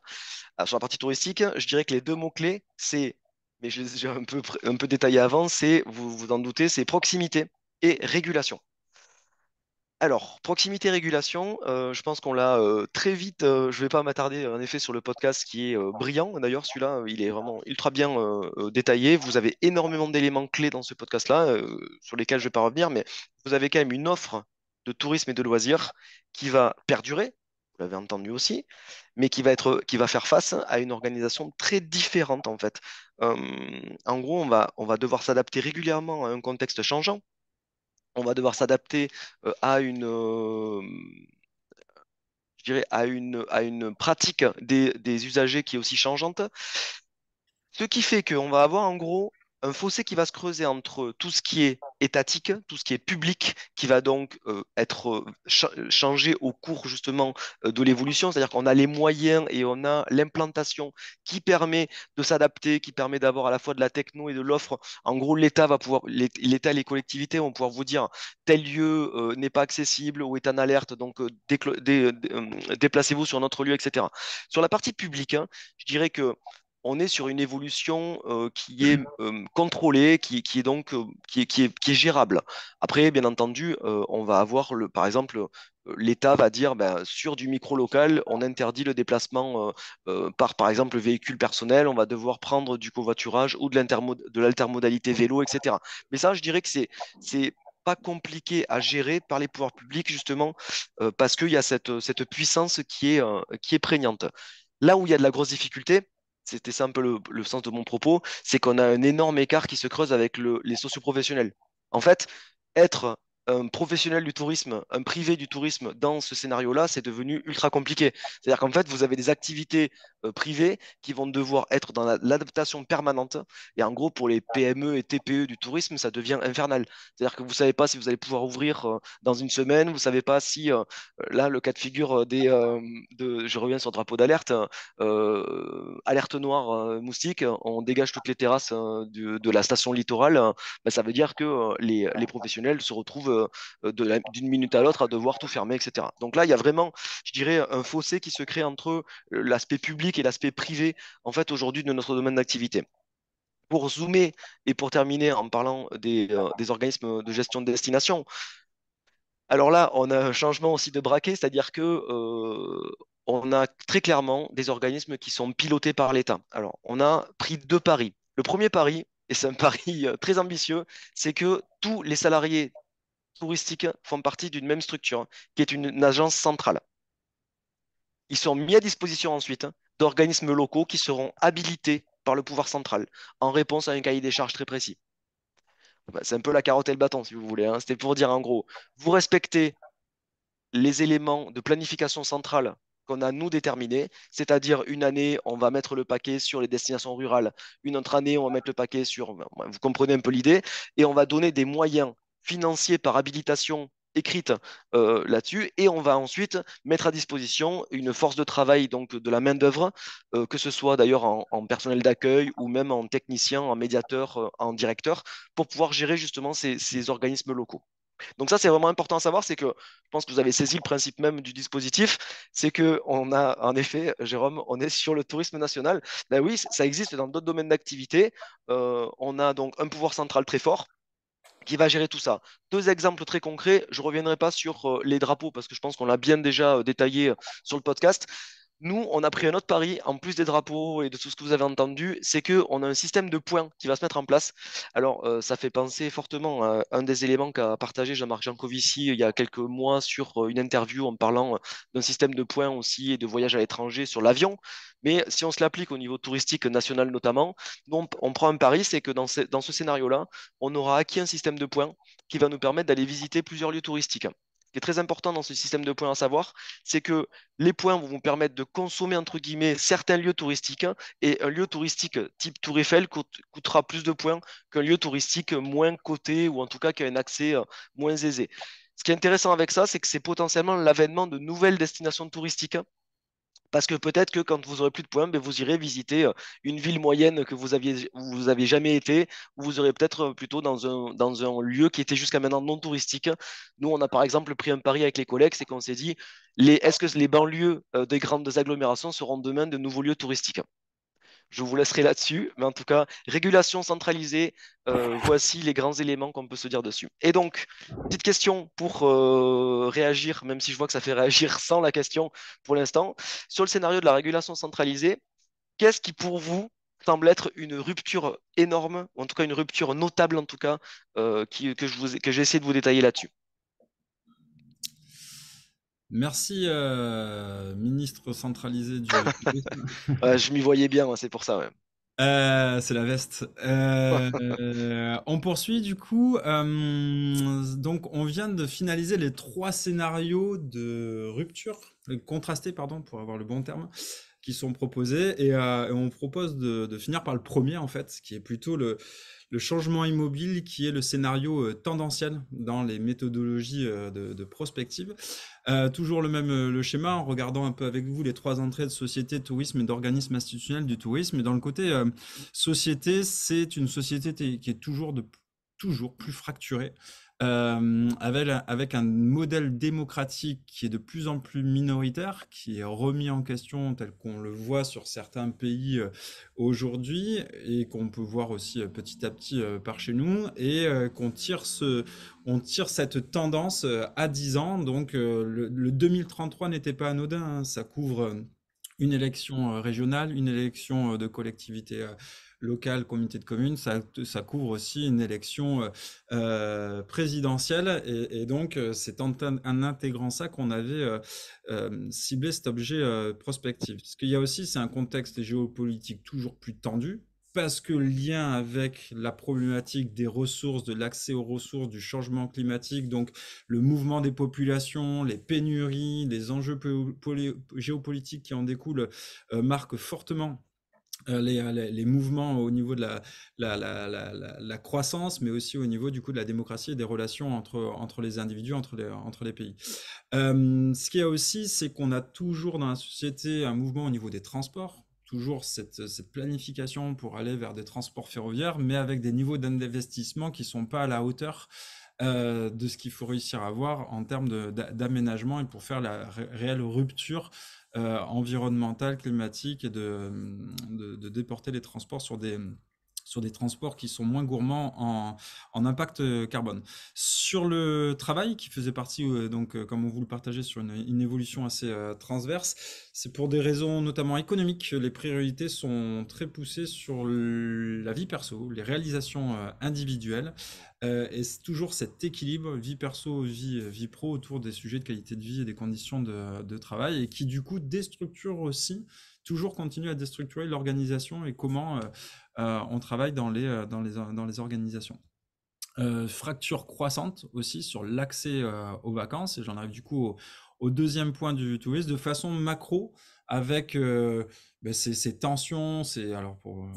sur la partie touristique, je dirais que les deux mots-clés, c'est, mais je les ai un peu, un peu détaillé avant, c'est, vous vous en doutez, c'est proximité et régulation. Alors, proximité régulation, euh, je pense qu'on l'a euh, très vite, euh, je ne vais pas m'attarder en effet sur le podcast qui est brillant. D'ailleurs, celui-là, il est vraiment ultra bien détaillé. Vous avez énormément d'éléments clés dans ce podcast-là, sur lesquels je ne vais pas revenir, mais vous avez quand même une offre de tourisme et de loisirs qui va perdurer, vous l'avez entendu aussi, mais qui va être, qui va faire face à une organisation très différente en fait. Euh, en gros, on va, on va devoir s'adapter régulièrement à un contexte changeant on va devoir s'adapter euh, à une, euh, je dirais, à une, à une pratique des, des usagers qui est aussi changeante. Ce qui fait qu'on va avoir en gros un fossé qui va se creuser entre tout ce qui est étatique, tout ce qui est public, qui va donc euh, être euh, cha- changé au cours justement euh, de l'évolution. C'est-à-dire qu'on a les moyens et on a l'implantation qui permet de s'adapter, qui permet d'avoir à la fois de la techno et de l'offre. En gros, l'État va pouvoir, l'É- l'État et les collectivités vont pouvoir vous dire tel lieu euh, n'est pas accessible ou est en alerte, donc euh, euh, déplacez-vous sur notre lieu, etc. Sur la partie publique, hein, je dirais que on est sur une évolution qui est contrôlée, qui, est donc qui est, qui, est, qui est gérable. Après, bien entendu, on va avoir, le, par exemple, l'État va dire ben, sur du micro local, on interdit le déplacement par, par exemple, véhicule personnel, on va devoir prendre du covoiturage ou de l'altermodalité vélo, etc. Mais ça, je dirais que c'est pas compliqué à gérer par les pouvoirs publics, justement, euh, parce qu'il y a cette, cette puissance qui est, euh, qui est prégnante. Là où il y a de la grosse difficulté, c'était ça un peu le, sens de mon propos, c'est qu'on a un énorme écart qui se creuse avec le, les socioprofessionnels. En fait, être un professionnel du tourisme, un privé du tourisme dans ce scénario-là, c'est devenu ultra compliqué. C'est-à-dire qu'en fait, vous avez des activités euh, privées qui vont devoir être dans l'adaptation permanente. Et en gros, pour les PME et TPE du tourisme, ça devient infernal. C'est-à-dire que vous ne savez pas si vous allez pouvoir ouvrir euh, dans une semaine, vous ne savez pas si, euh, là, le cas de figure des... de, je reviens sur le drapeau d'alerte, alerte noire moustique, on dégage toutes les terrasses de, la station littorale, ben, ça veut dire que les professionnels se retrouvent euh, d'une minute à l'autre à devoir tout fermer, etc. Donc là, il y a vraiment, je dirais, un fossé qui se crée entre euh, l'aspect public et l'aspect privé, en fait, aujourd'hui, de notre domaine d'activité. Pour zoomer et pour terminer en parlant des, euh, des organismes de gestion de destination, alors là, on a un changement aussi de braquet, c'est-à-dire que on a très clairement des organismes qui sont pilotés par l'État. Alors, on a pris deux paris. Le premier pari, et c'est un pari très ambitieux, c'est que tous les salariés touristiques font partie d'une même structure, qui est une, agence centrale. Ils sont mis à disposition ensuite d'organismes locaux qui seront habilités par le pouvoir central en réponse à un cahier des charges très précis. Bah, c'est un peu la carotte et le bâton, si vous voulez. Hein. C'était pour dire en gros, vous respectez les éléments de planification centrale qu'on a nous déterminés, c'est-à-dire une année, on va mettre le paquet sur les destinations rurales, une autre année, on va mettre le paquet sur, vous comprenez un peu l'idée, et on va donner des moyens financier par habilitation écrite euh, là-dessus. Et on va ensuite mettre à disposition une force de travail donc de la main d'œuvre euh, que ce soit d'ailleurs en, personnel d'accueil ou même en technicien en médiateur euh, en directeur pour pouvoir gérer justement ces, organismes locaux. Donc ça c'est vraiment important à savoir c'est que je pense que vous avez saisi le principe même du dispositif c'est que on a en effet Jérôme on est sur le tourisme national. Ben oui ça existe dans d'autres domaines d'activité. On a donc un pouvoir central très fort qui va gérer tout ça. Deux exemples très concrets. Je ne reviendrai pas sur euh, les drapeaux parce que je pense qu'on l'a bien déjà euh, détaillé euh, sur le podcast. Nous, on a pris un autre pari, en plus des drapeaux et de tout ce que vous avez entendu, c'est qu'on a un système de points qui va se mettre en place. Alors, ça fait penser fortement à un des éléments qu'a partagé Jean-Marc Jancovici il y a quelques mois sur une interview en parlant d'un système de points aussi et de voyage à l'étranger sur l'avion. Mais si on se l'applique au niveau touristique national notamment, on, on prend un pari, c'est que dans ce, dans ce scénario-là, on aura acquis un système de points qui va nous permettre d'aller visiter plusieurs lieux touristiques. Qui est très important dans ce système de points à savoir, c'est que les points vont vous permettre de consommer, entre guillemets, certains lieux touristiques, et un lieu touristique type Tour Eiffel coûtera plus de points qu'un lieu touristique moins coté, ou en tout cas qui a un accès euh, moins aisé. Ce qui est intéressant avec ça, c'est que c'est potentiellement l'avènement de nouvelles destinations touristiques parce que peut-être que quand vous aurez plus de points, ben, vous irez visiter euh, une ville moyenne que vous aviez, avez jamais été, ou vous aurez peut-être euh, plutôt dans un, dans un lieu qui était jusqu'à maintenant non touristique. Nous, on a par exemple pris un pari avec les collègues, c'est qu'on s'est dit, est-ce que les banlieues euh, des grandes agglomérations seront demain de nouveaux lieux touristiques? Je vous laisserai là-dessus, mais en tout cas, régulation centralisée, euh, voici les grands éléments qu'on peut se dire dessus. Et donc, petite question pour euh, réagir, même si je vois que ça fait réagir sans la question pour l'instant. Sur le scénario de la régulation centralisée, qu'est-ce qui pour vous semble être une rupture énorme, ou en tout cas une rupture notable en tout cas, euh, que, que j'ai essayé de vous détailler là-dessus? Merci, euh, ministre centralisé du je m'y voyais bien, c'est pour ça. Euh, c'est la veste. Euh, on poursuit du coup. donc, on vient de finaliser les trois scénarios de rupture, contrastés, pardon, pour avoir le bon terme, qui sont proposés. Et, on propose de, de, finir par le premier, en fait, qui est plutôt le, le changement immobile qui est le scénario euh, tendanciel dans les méthodologies euh, de, prospective. Euh, toujours le même le schéma en regardant un peu avec vous les trois entrées de société, tourisme et d'organismes institutionnels du tourisme. Et dans le côté société, c'est une société qui est toujours toujours plus fracturée. Euh, avec, un modèle démocratique qui est de plus en plus minoritaire, qui est remis en question tel qu'on le voit sur certains pays euh, aujourd'hui et qu'on peut voir aussi euh, petit à petit par chez nous et qu'on tire cette tendance à 10 ans. Donc le, 2033 n'était pas anodin, hein. ça couvre une élection régionale, une élection de collectivité locale, comité de communes, ça, couvre aussi une élection euh, euh, présidentielle. Et, donc, euh, c'est en, intégrant ça qu'on avait ciblé cet objet prospectif. Ce qu'il y a aussi, c'est un contexte géopolitique toujours plus tendu, parce que le lien avec la problématique des ressources, de l'accès aux ressources, du changement climatique, donc le mouvement des populations, les pénuries, les enjeux géopolitiques qui en découlent, marquent fortement euh, euh, les, mouvements au niveau de la, croissance, mais aussi au niveau du coup de la démocratie et des relations entre, les individus, entre les, pays. Ce qu'il y a aussi, c'est qu'on a toujours dans la société un mouvement au niveau des transports, toujours cette, planification pour aller vers des transports ferroviaires, mais avec des niveaux d'investissement qui ne sont pas à la hauteur euh, de ce qu'il faut réussir à avoir en termes d'aménagement et pour faire la réelle rupture environnementale, climatique et de, de, déporter les transports sur des, sur des transports qui sont moins gourmands en, impact carbone. Sur le travail, qui faisait partie, euh, donc, euh, comme on vous le partagez, sur une, évolution assez transverse, c'est pour des raisons notamment économiques. Les priorités sont très poussées sur la vie perso, les réalisations individuelles, euh, et c'est toujours cet équilibre vie perso, vie, vie pro autour des sujets de qualité de vie et des conditions de, de travail et qui du coup déstructure aussi, toujours continue à déstructurer l'organisation et comment euh, euh, on travaille dans les, les organisations. fracture croissante aussi sur l'accès aux vacances et j'en arrive du coup au, au, deuxième point du tourisme de façon macro avec ben, ces, tensions, alors pour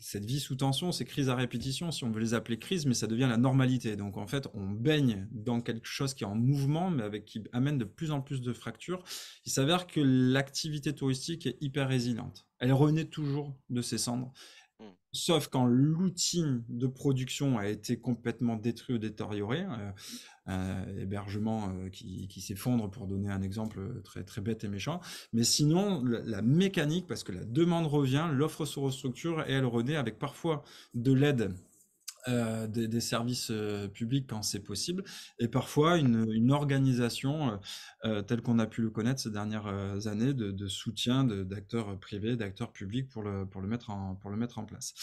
cette vie sous tension, ces crises à répétition, si on veut les appeler crises, mais ça devient la normalité. Donc en fait, on baigne dans quelque chose qui est en mouvement, mais avec qui amène de plus en plus de fractures. Il s'avère que l'activité touristique est hyper résiliente. Elle renaît toujours de ses cendres. Mmh. Sauf quand l'outil de production a été complètement détruit ou détérioré, euh, euh, hébergement euh, qui, s'effondre pour donner un exemple très, très bête et méchant. Mais sinon, la, mécanique, parce que la demande revient, l'offre se restructure et elle renaît avec parfois de l'aide des, services publics quand c'est possible, et parfois une, organisation telle qu'on a pu le connaître ces dernières années de, soutien d'acteurs privés, d'acteurs publics pour le, pour, le mettre en, pour le mettre en place.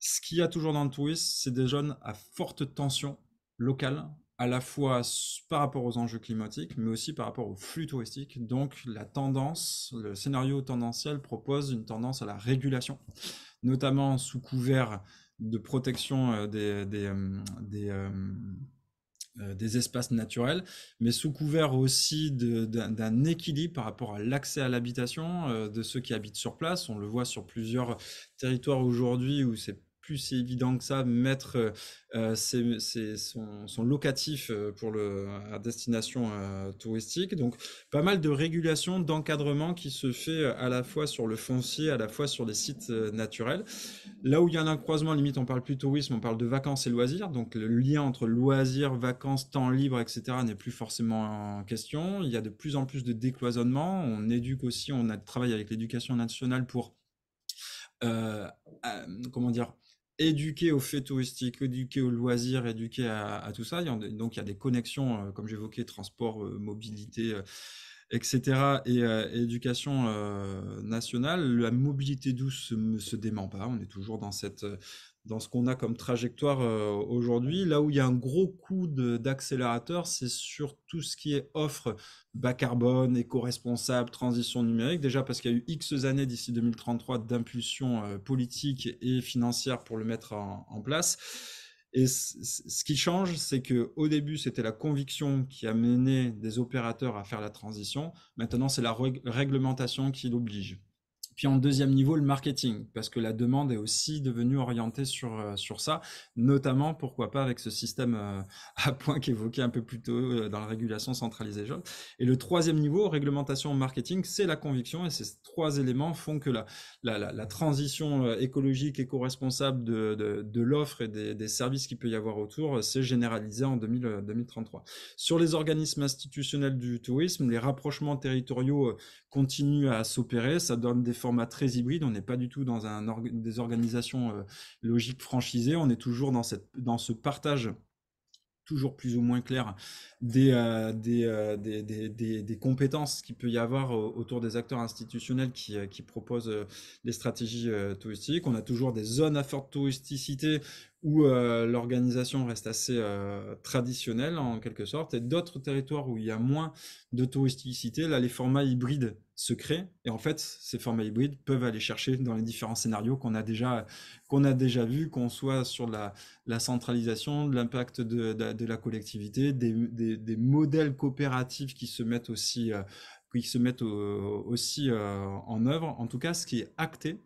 Ce qu'il y a toujours dans le tourisme, c'est des zones à forte tension locale, à la fois par rapport aux enjeux climatiques, mais aussi par rapport aux flux touristiques. Donc la tendance, le scénario tendanciel propose une tendance à la régulation, notamment sous couvert de protection euh, des, des, euh, euh, des, espaces naturels, mais sous couvert aussi d'un équilibre par rapport à l'accès à l'habitation de ceux qui habitent sur place. On le voit sur plusieurs territoires aujourd'hui où c'est plus évident que ça, mettre euh, son, locatif euh, pour le, à destination euh, touristique. Donc, pas mal de régulation, d'encadrement qui se fait à la fois sur le foncier, à la fois sur les sites naturels. Là où il y a un croisement, limite, on parle plus tourisme, on parle de vacances et loisirs. Donc, le lien entre loisirs, vacances, temps libre, etc. n'est plus forcément en question. Il y a de plus en plus de décloisonnement. On éduque aussi, on a travaillé avec l'éducation nationale pour comment dire, éduquer aux faits touristiques, éduquer aux loisirs, éduquer à, tout ça. donc il y a des connexions, euh, comme j'évoquais, transport, euh, mobilité, euh, etc. et éducation nationale. La mobilité douce ne se dément pas. On est toujours dans cette dans ce qu'on a comme trajectoire euh, aujourd'hui. Là où il y a un gros coup d'accélérateur, c'est sur tout ce qui est offre bas carbone, éco-responsable, transition numérique. Déjà parce qu'il y a eu X années d'ici 2033 d'impulsion euh, politique et financière pour le mettre en, place. Et ce qui change, c'est que au début, c'était la conviction qui a mené des opérateurs à faire la transition. Maintenant, c'est la réglementation qui l'oblige Puis en deuxième niveau, le marketing, parce que la demande est aussi devenue orientée sur, euh, sur ça, notamment, pourquoi pas, avec ce système euh, à point qu'évoquait un peu plus tôt euh, dans la régulation centralisée. Et le troisième niveau, réglementation marketing, c'est la conviction, et ces trois éléments font que la, la, la, transition écologique, éco-responsable de, de, l'offre et des, des, services qu'il peut y avoir autour s'est généralisée en 2000, 2033. Sur les organismes institutionnels du tourisme, les rapprochements territoriaux continuent à s'opérer, ça donne des très hybrides. On n'est pas du tout dans un des organisations euh, logiques franchisées. On est toujours dans, cette, dans ce partage toujours plus ou moins clair des, euh, euh, des, des, des, des, compétences qu'il peut y avoir autour des acteurs institutionnels qui, qui proposent des stratégies touristiques. On a toujours des zones à forte touristicité où l'organisation reste assez traditionnelle en quelque sorte, et d'autres territoires où il y a moins de touristicité, là les formats hybrides se créent, et en fait ces formats hybrides peuvent aller chercher dans les différents scénarios qu'on a déjà qu'on a déjà vu, qu'on soit sur la, la centralisation, l'impact de, de, la collectivité, des, des, modèles coopératifs qui se mettent aussi qui se mettent aussi en œuvre. En tout cas, ce qui est acté,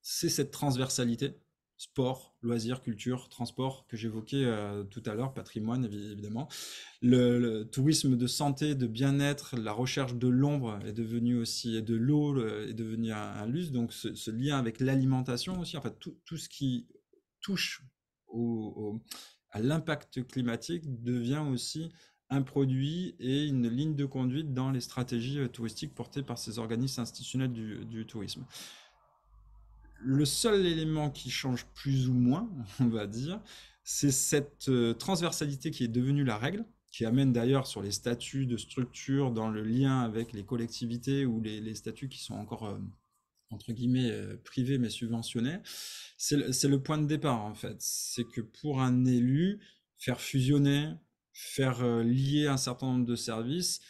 c'est cette transversalité sport, loisirs, culture, transport que j'évoquais euh, tout à l'heure, patrimoine évidemment. Le, tourisme de santé, de bien-être, la recherche de l'ombre est devenu aussi, et de l'eau est devenu un, luxe, donc ce, lien avec l'alimentation aussi, en fait tout, tout ce qui touche au, à l'impact climatique devient aussi un produit et une ligne de conduite dans les stratégies euh, touristiques portées par ces organismes institutionnels du, du tourisme le seul élément qui change plus ou moins, on va dire, c'est cette euh, transversalité qui est devenue la règle, qui amène d'ailleurs sur les statuts de structure dans le lien avec les collectivités ou les, statuts qui sont encore, euh, entre guillemets, euh, privés mais subventionnés. C'est le, point de départ, en fait. C'est que pour un élu, faire fusionner, faire lier un certain nombre de services,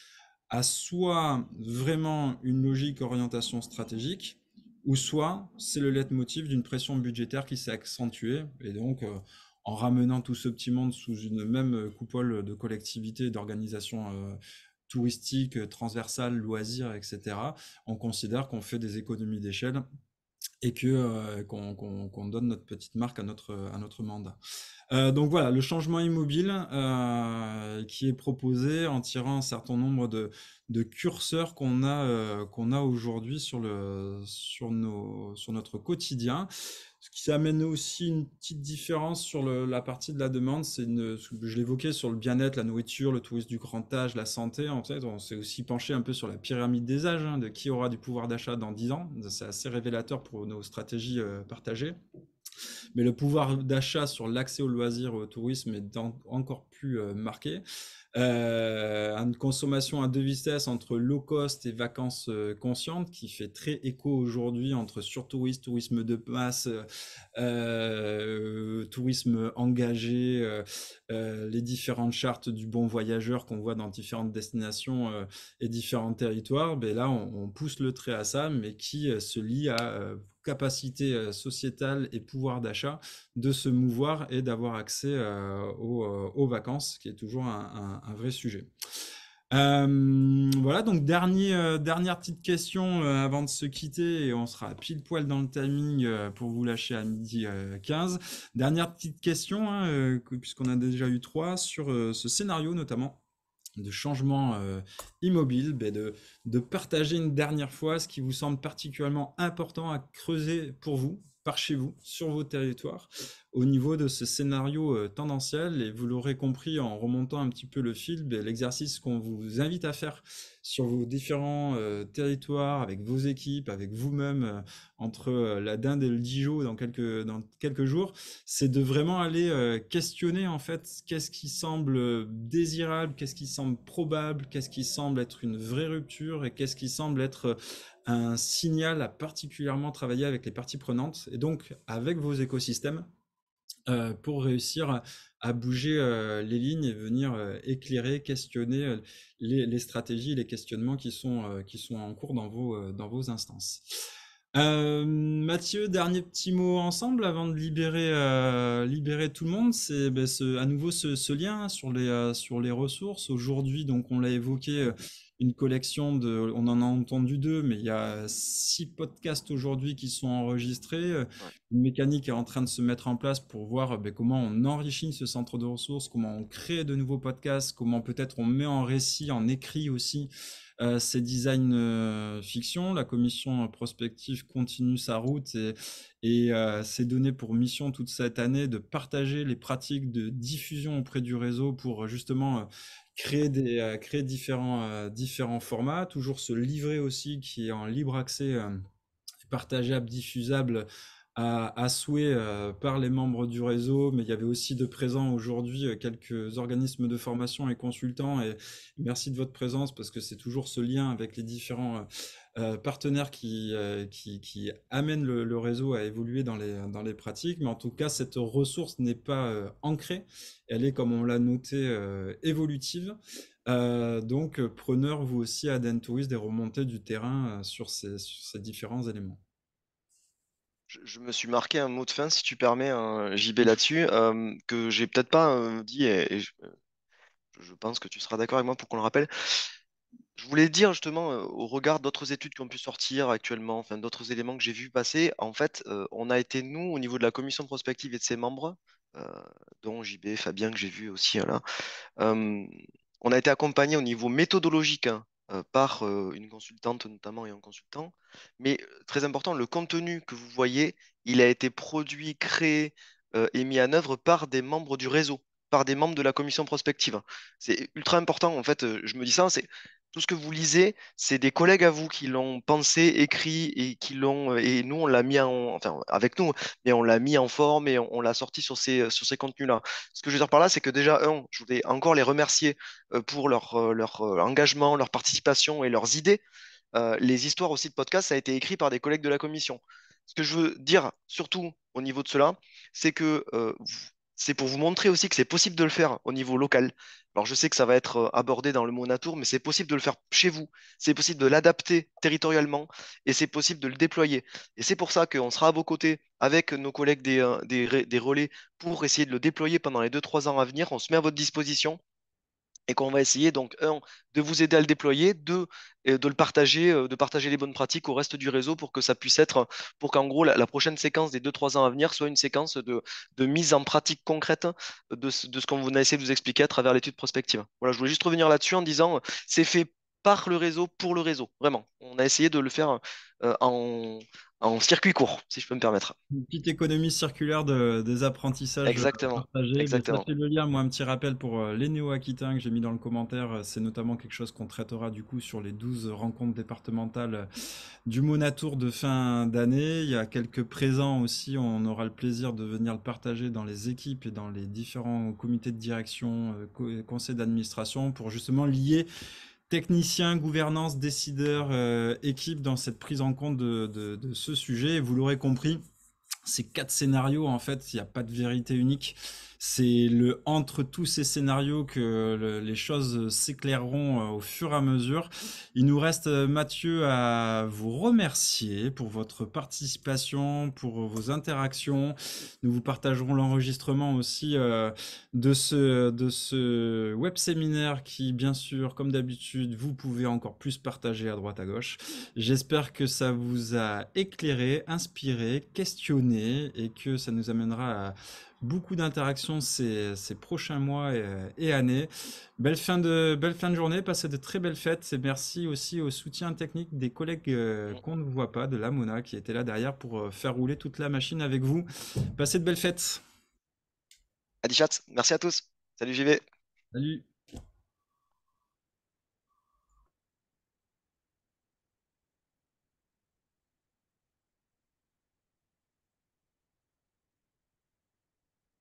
a soit vraiment une logique orientation stratégique, ou soit c'est le leitmotiv d'une pression budgétaire qui s'est accentuée, et donc euh, en ramenant tout ce petit monde sous une même coupole de collectivité, d'organisation euh, touristique, transversale, loisirs, etc., on considère qu'on fait des économies d'échelle et que euh, qu'on donne notre petite marque à notre, à notre mandat. Euh, donc voilà, le changement immobile euh, qui est proposé en tirant un certain nombre de, de curseurs qu'on a, qu'on a aujourd'hui sur, sur, sur notre quotidien. Ce qui amène aussi une petite différence sur la partie de la demande, c'est une, je l'évoquais sur le bien-être, la nourriture, le tourisme du grand âge, la santé. En fait, on s'est aussi penché un peu sur la pyramide des âges, hein, de qui aura du pouvoir d'achat dans 10 ans. C'est assez révélateur pour nos stratégies partagées. Mais le pouvoir d'achat sur l'accès au loisir et au tourisme est encore plus euh, marqué. Euh, une consommation à deux vitesses entre low cost et vacances euh, conscientes qui fait très écho aujourd'hui entre surtourisme, tourisme de masse, tourisme engagé, les différentes chartes du bon voyageur qu'on voit dans différentes destinations et différents territoires. Ben là, on, pousse le trait à ça, mais qui se lie à capacité euh, sociétale et pouvoir d'achat de se mouvoir et d'avoir accès euh, euh, aux, vacances, qui est toujours un, vrai sujet. voilà, donc dernier, dernière petite question avant de se quitter et on sera pile poil dans le timing pour vous lâcher à midi 15. Dernière petite question, hein, puisqu'on a déjà eu trois, sur ce scénario notamment de changement euh, immobile, ben de, de partager une dernière fois ce qui vous semble particulièrement important à creuser pour vous, par chez vous, sur vos territoires, au niveau de ce scénario euh, tendanciel. Et vous l'aurez compris en remontant un petit peu le fil, ben, l'exercice qu'on vous invite à faire sur vos différents euh, territoires, avec vos équipes, avec vous-même, euh, entre la Dinde et le Dijon dans quelques, dans quelques jours, c'est de vraiment aller questionner en fait qu'est-ce qui semble désirable, qu'est-ce qui semble probable, qu'est-ce qui semble être une vraie rupture et qu'est-ce qui semble être un signal à particulièrement travailler avec les parties prenantes et donc avec vos écosystèmes euh, pour réussir à, bouger euh, les lignes et venir euh, éclairer, questionner les, les, stratégies, les questionnements qui sont, qui sont en cours dans vos, dans vos instances. Mathieu, dernier petit mot ensemble avant de libérer, libérer tout le monde, c'est ben, à nouveau ce, ce, lien sur les, sur les ressources. Aujourd'hui, donc on l'a évoqué, une collection de, on en a entendu deux, mais il y a six podcasts aujourd'hui qui sont enregistrés. Une mécanique est en train de se mettre en place pour voir ben, comment on enrichit ce centre de ressources, comment on crée de nouveaux podcasts, comment peut-être on met en récit, en écrit aussi euh, ces designs euh, fiction. La commission prospective continue sa route et, et euh, s'est donné pour mission toute cette année de partager les pratiques de diffusion auprès du réseau pour justement créer, des, créer différents, différents formats, toujours se livrer aussi qui est en libre accès, partageable, diffusable à, souhait euh, par les membres du réseau, mais il y avait aussi de présents aujourd'hui euh, quelques organismes de formation et consultants. Et merci de votre présence parce que c'est toujours ce lien avec les différents euh, partenaires qui, amènent le, réseau à évoluer dans les, pratiques. Mais en tout cas, cette ressource n'est pas ancrée. Elle est, comme on l'a noté, évolutive. donc, preneur, vous aussi, à Dentouris, des remontées du terrain sur ces, différents éléments je, me suis marqué un mot de fin, si tu permets, un JB là-dessus, euh, que j'ai peut-être pas euh, dit, et, je, pense que tu seras d'accord avec moi pour qu'on le rappelle. Je voulais dire justement, au regard d'autres études qui ont pu sortir actuellement, enfin d'autres éléments que j'ai vu passer, en fait, on a été, nous, au niveau de la commission prospective et de ses membres, dont JB, Fabien, que j'ai vu aussi là, on a été accompagné au niveau méthodologique hein, par une consultante notamment et un consultant. Mais très important, le contenu que vous voyez, il a été produit, créé et mis en œuvre par des membres du réseau, par des membres de la commission prospective. C'est ultra important, en fait, je me dis ça, c'est tout ce que vous lisez, c'est des collègues à vous qui l'ont pensé, écrit et qui l'ont et nous on l'a mis en enfin avec nous, mais on l'a mis en forme et on, l'a sorti sur ces sur ces contenus-là. Ce que je veux dire par là, c'est que déjà un, je voulais encore les remercier euh, pour leur euh, leur euh, engagement, leur participation et leurs idées. les histoires aussi de podcast, ça a été écrit par des collègues de la commission. Ce que je veux dire surtout au niveau de cela, c'est que c'est pour vous montrer aussi que c'est possible de le faire au niveau local. Alors je sais que ça va être euh, abordé dans le Monatour, mais c'est possible de le faire chez vous, c'est possible de l'adapter territorialement et c'est possible de le déployer. Et c'est pour ça qu'on sera à vos côtés avec nos collègues des, euh, des relais pour essayer de le déployer pendant les 2-3 ans à venir. On se met à votre disposition et qu'on va essayer donc un de vous aider à le déployer, deux euh, de le partager, euh, de partager les bonnes pratiques au reste du réseau pour que ça puisse être, pour qu'en gros la, prochaine séquence des 2-3 ans à venir soit une séquence de, mise en pratique concrète de, ce qu'on a essayé de vous expliquer à travers l'étude prospective. Voilà, je voulais juste revenir là-dessus en disant c'est fait par le réseau pour le réseau, vraiment. On a essayé de le faire euh, en, en circuit court, si je peux me permettre. Une petite économie circulaire de, des apprentissages Exactement. Exactement. le lien, moi, un petit rappel pour euh, les néo-aquitains que j'ai mis dans le commentaire. Euh, c'est notamment quelque chose qu'on traitera du coup sur les 12 rencontres départementales euh, du Monatour de fin d'année. Il y a quelques présents aussi. On aura le plaisir de venir le partager dans les équipes et dans les différents comités de direction, conseils d'administration pour justement lier technicien, gouvernance, décideur, euh, équipe dans cette prise en compte de, de ce sujet. Vous l'aurez compris, ces quatre scénarios, en fait, il n'y a pas de vérité unique. C'est le entre tous ces scénarios que les choses s'éclaireront euh, au fur et à mesure. Il nous reste, euh, Mathieu, à vous remercier pour votre participation, pour vos interactions. Nous vous partagerons l'enregistrement aussi euh, de ce, de ce web séminaire qui, bien sûr, comme d'habitude, vous pouvez encore plus partager à droite à gauche. J'espère que ça vous a éclairé, inspiré, questionné et que ça nous amènera à beaucoup d'interactions ces, prochains mois et, années. Belle fin, de, belle fin de journée, passez de très belles fêtes et merci aussi au soutien technique des collègues euh, qu'on ne voit pas, de la Mona qui était là derrière pour euh, faire rouler toute la machine avec vous. Passez de belles fêtes. Adi chat, merci à tous. Salut JV. Salut.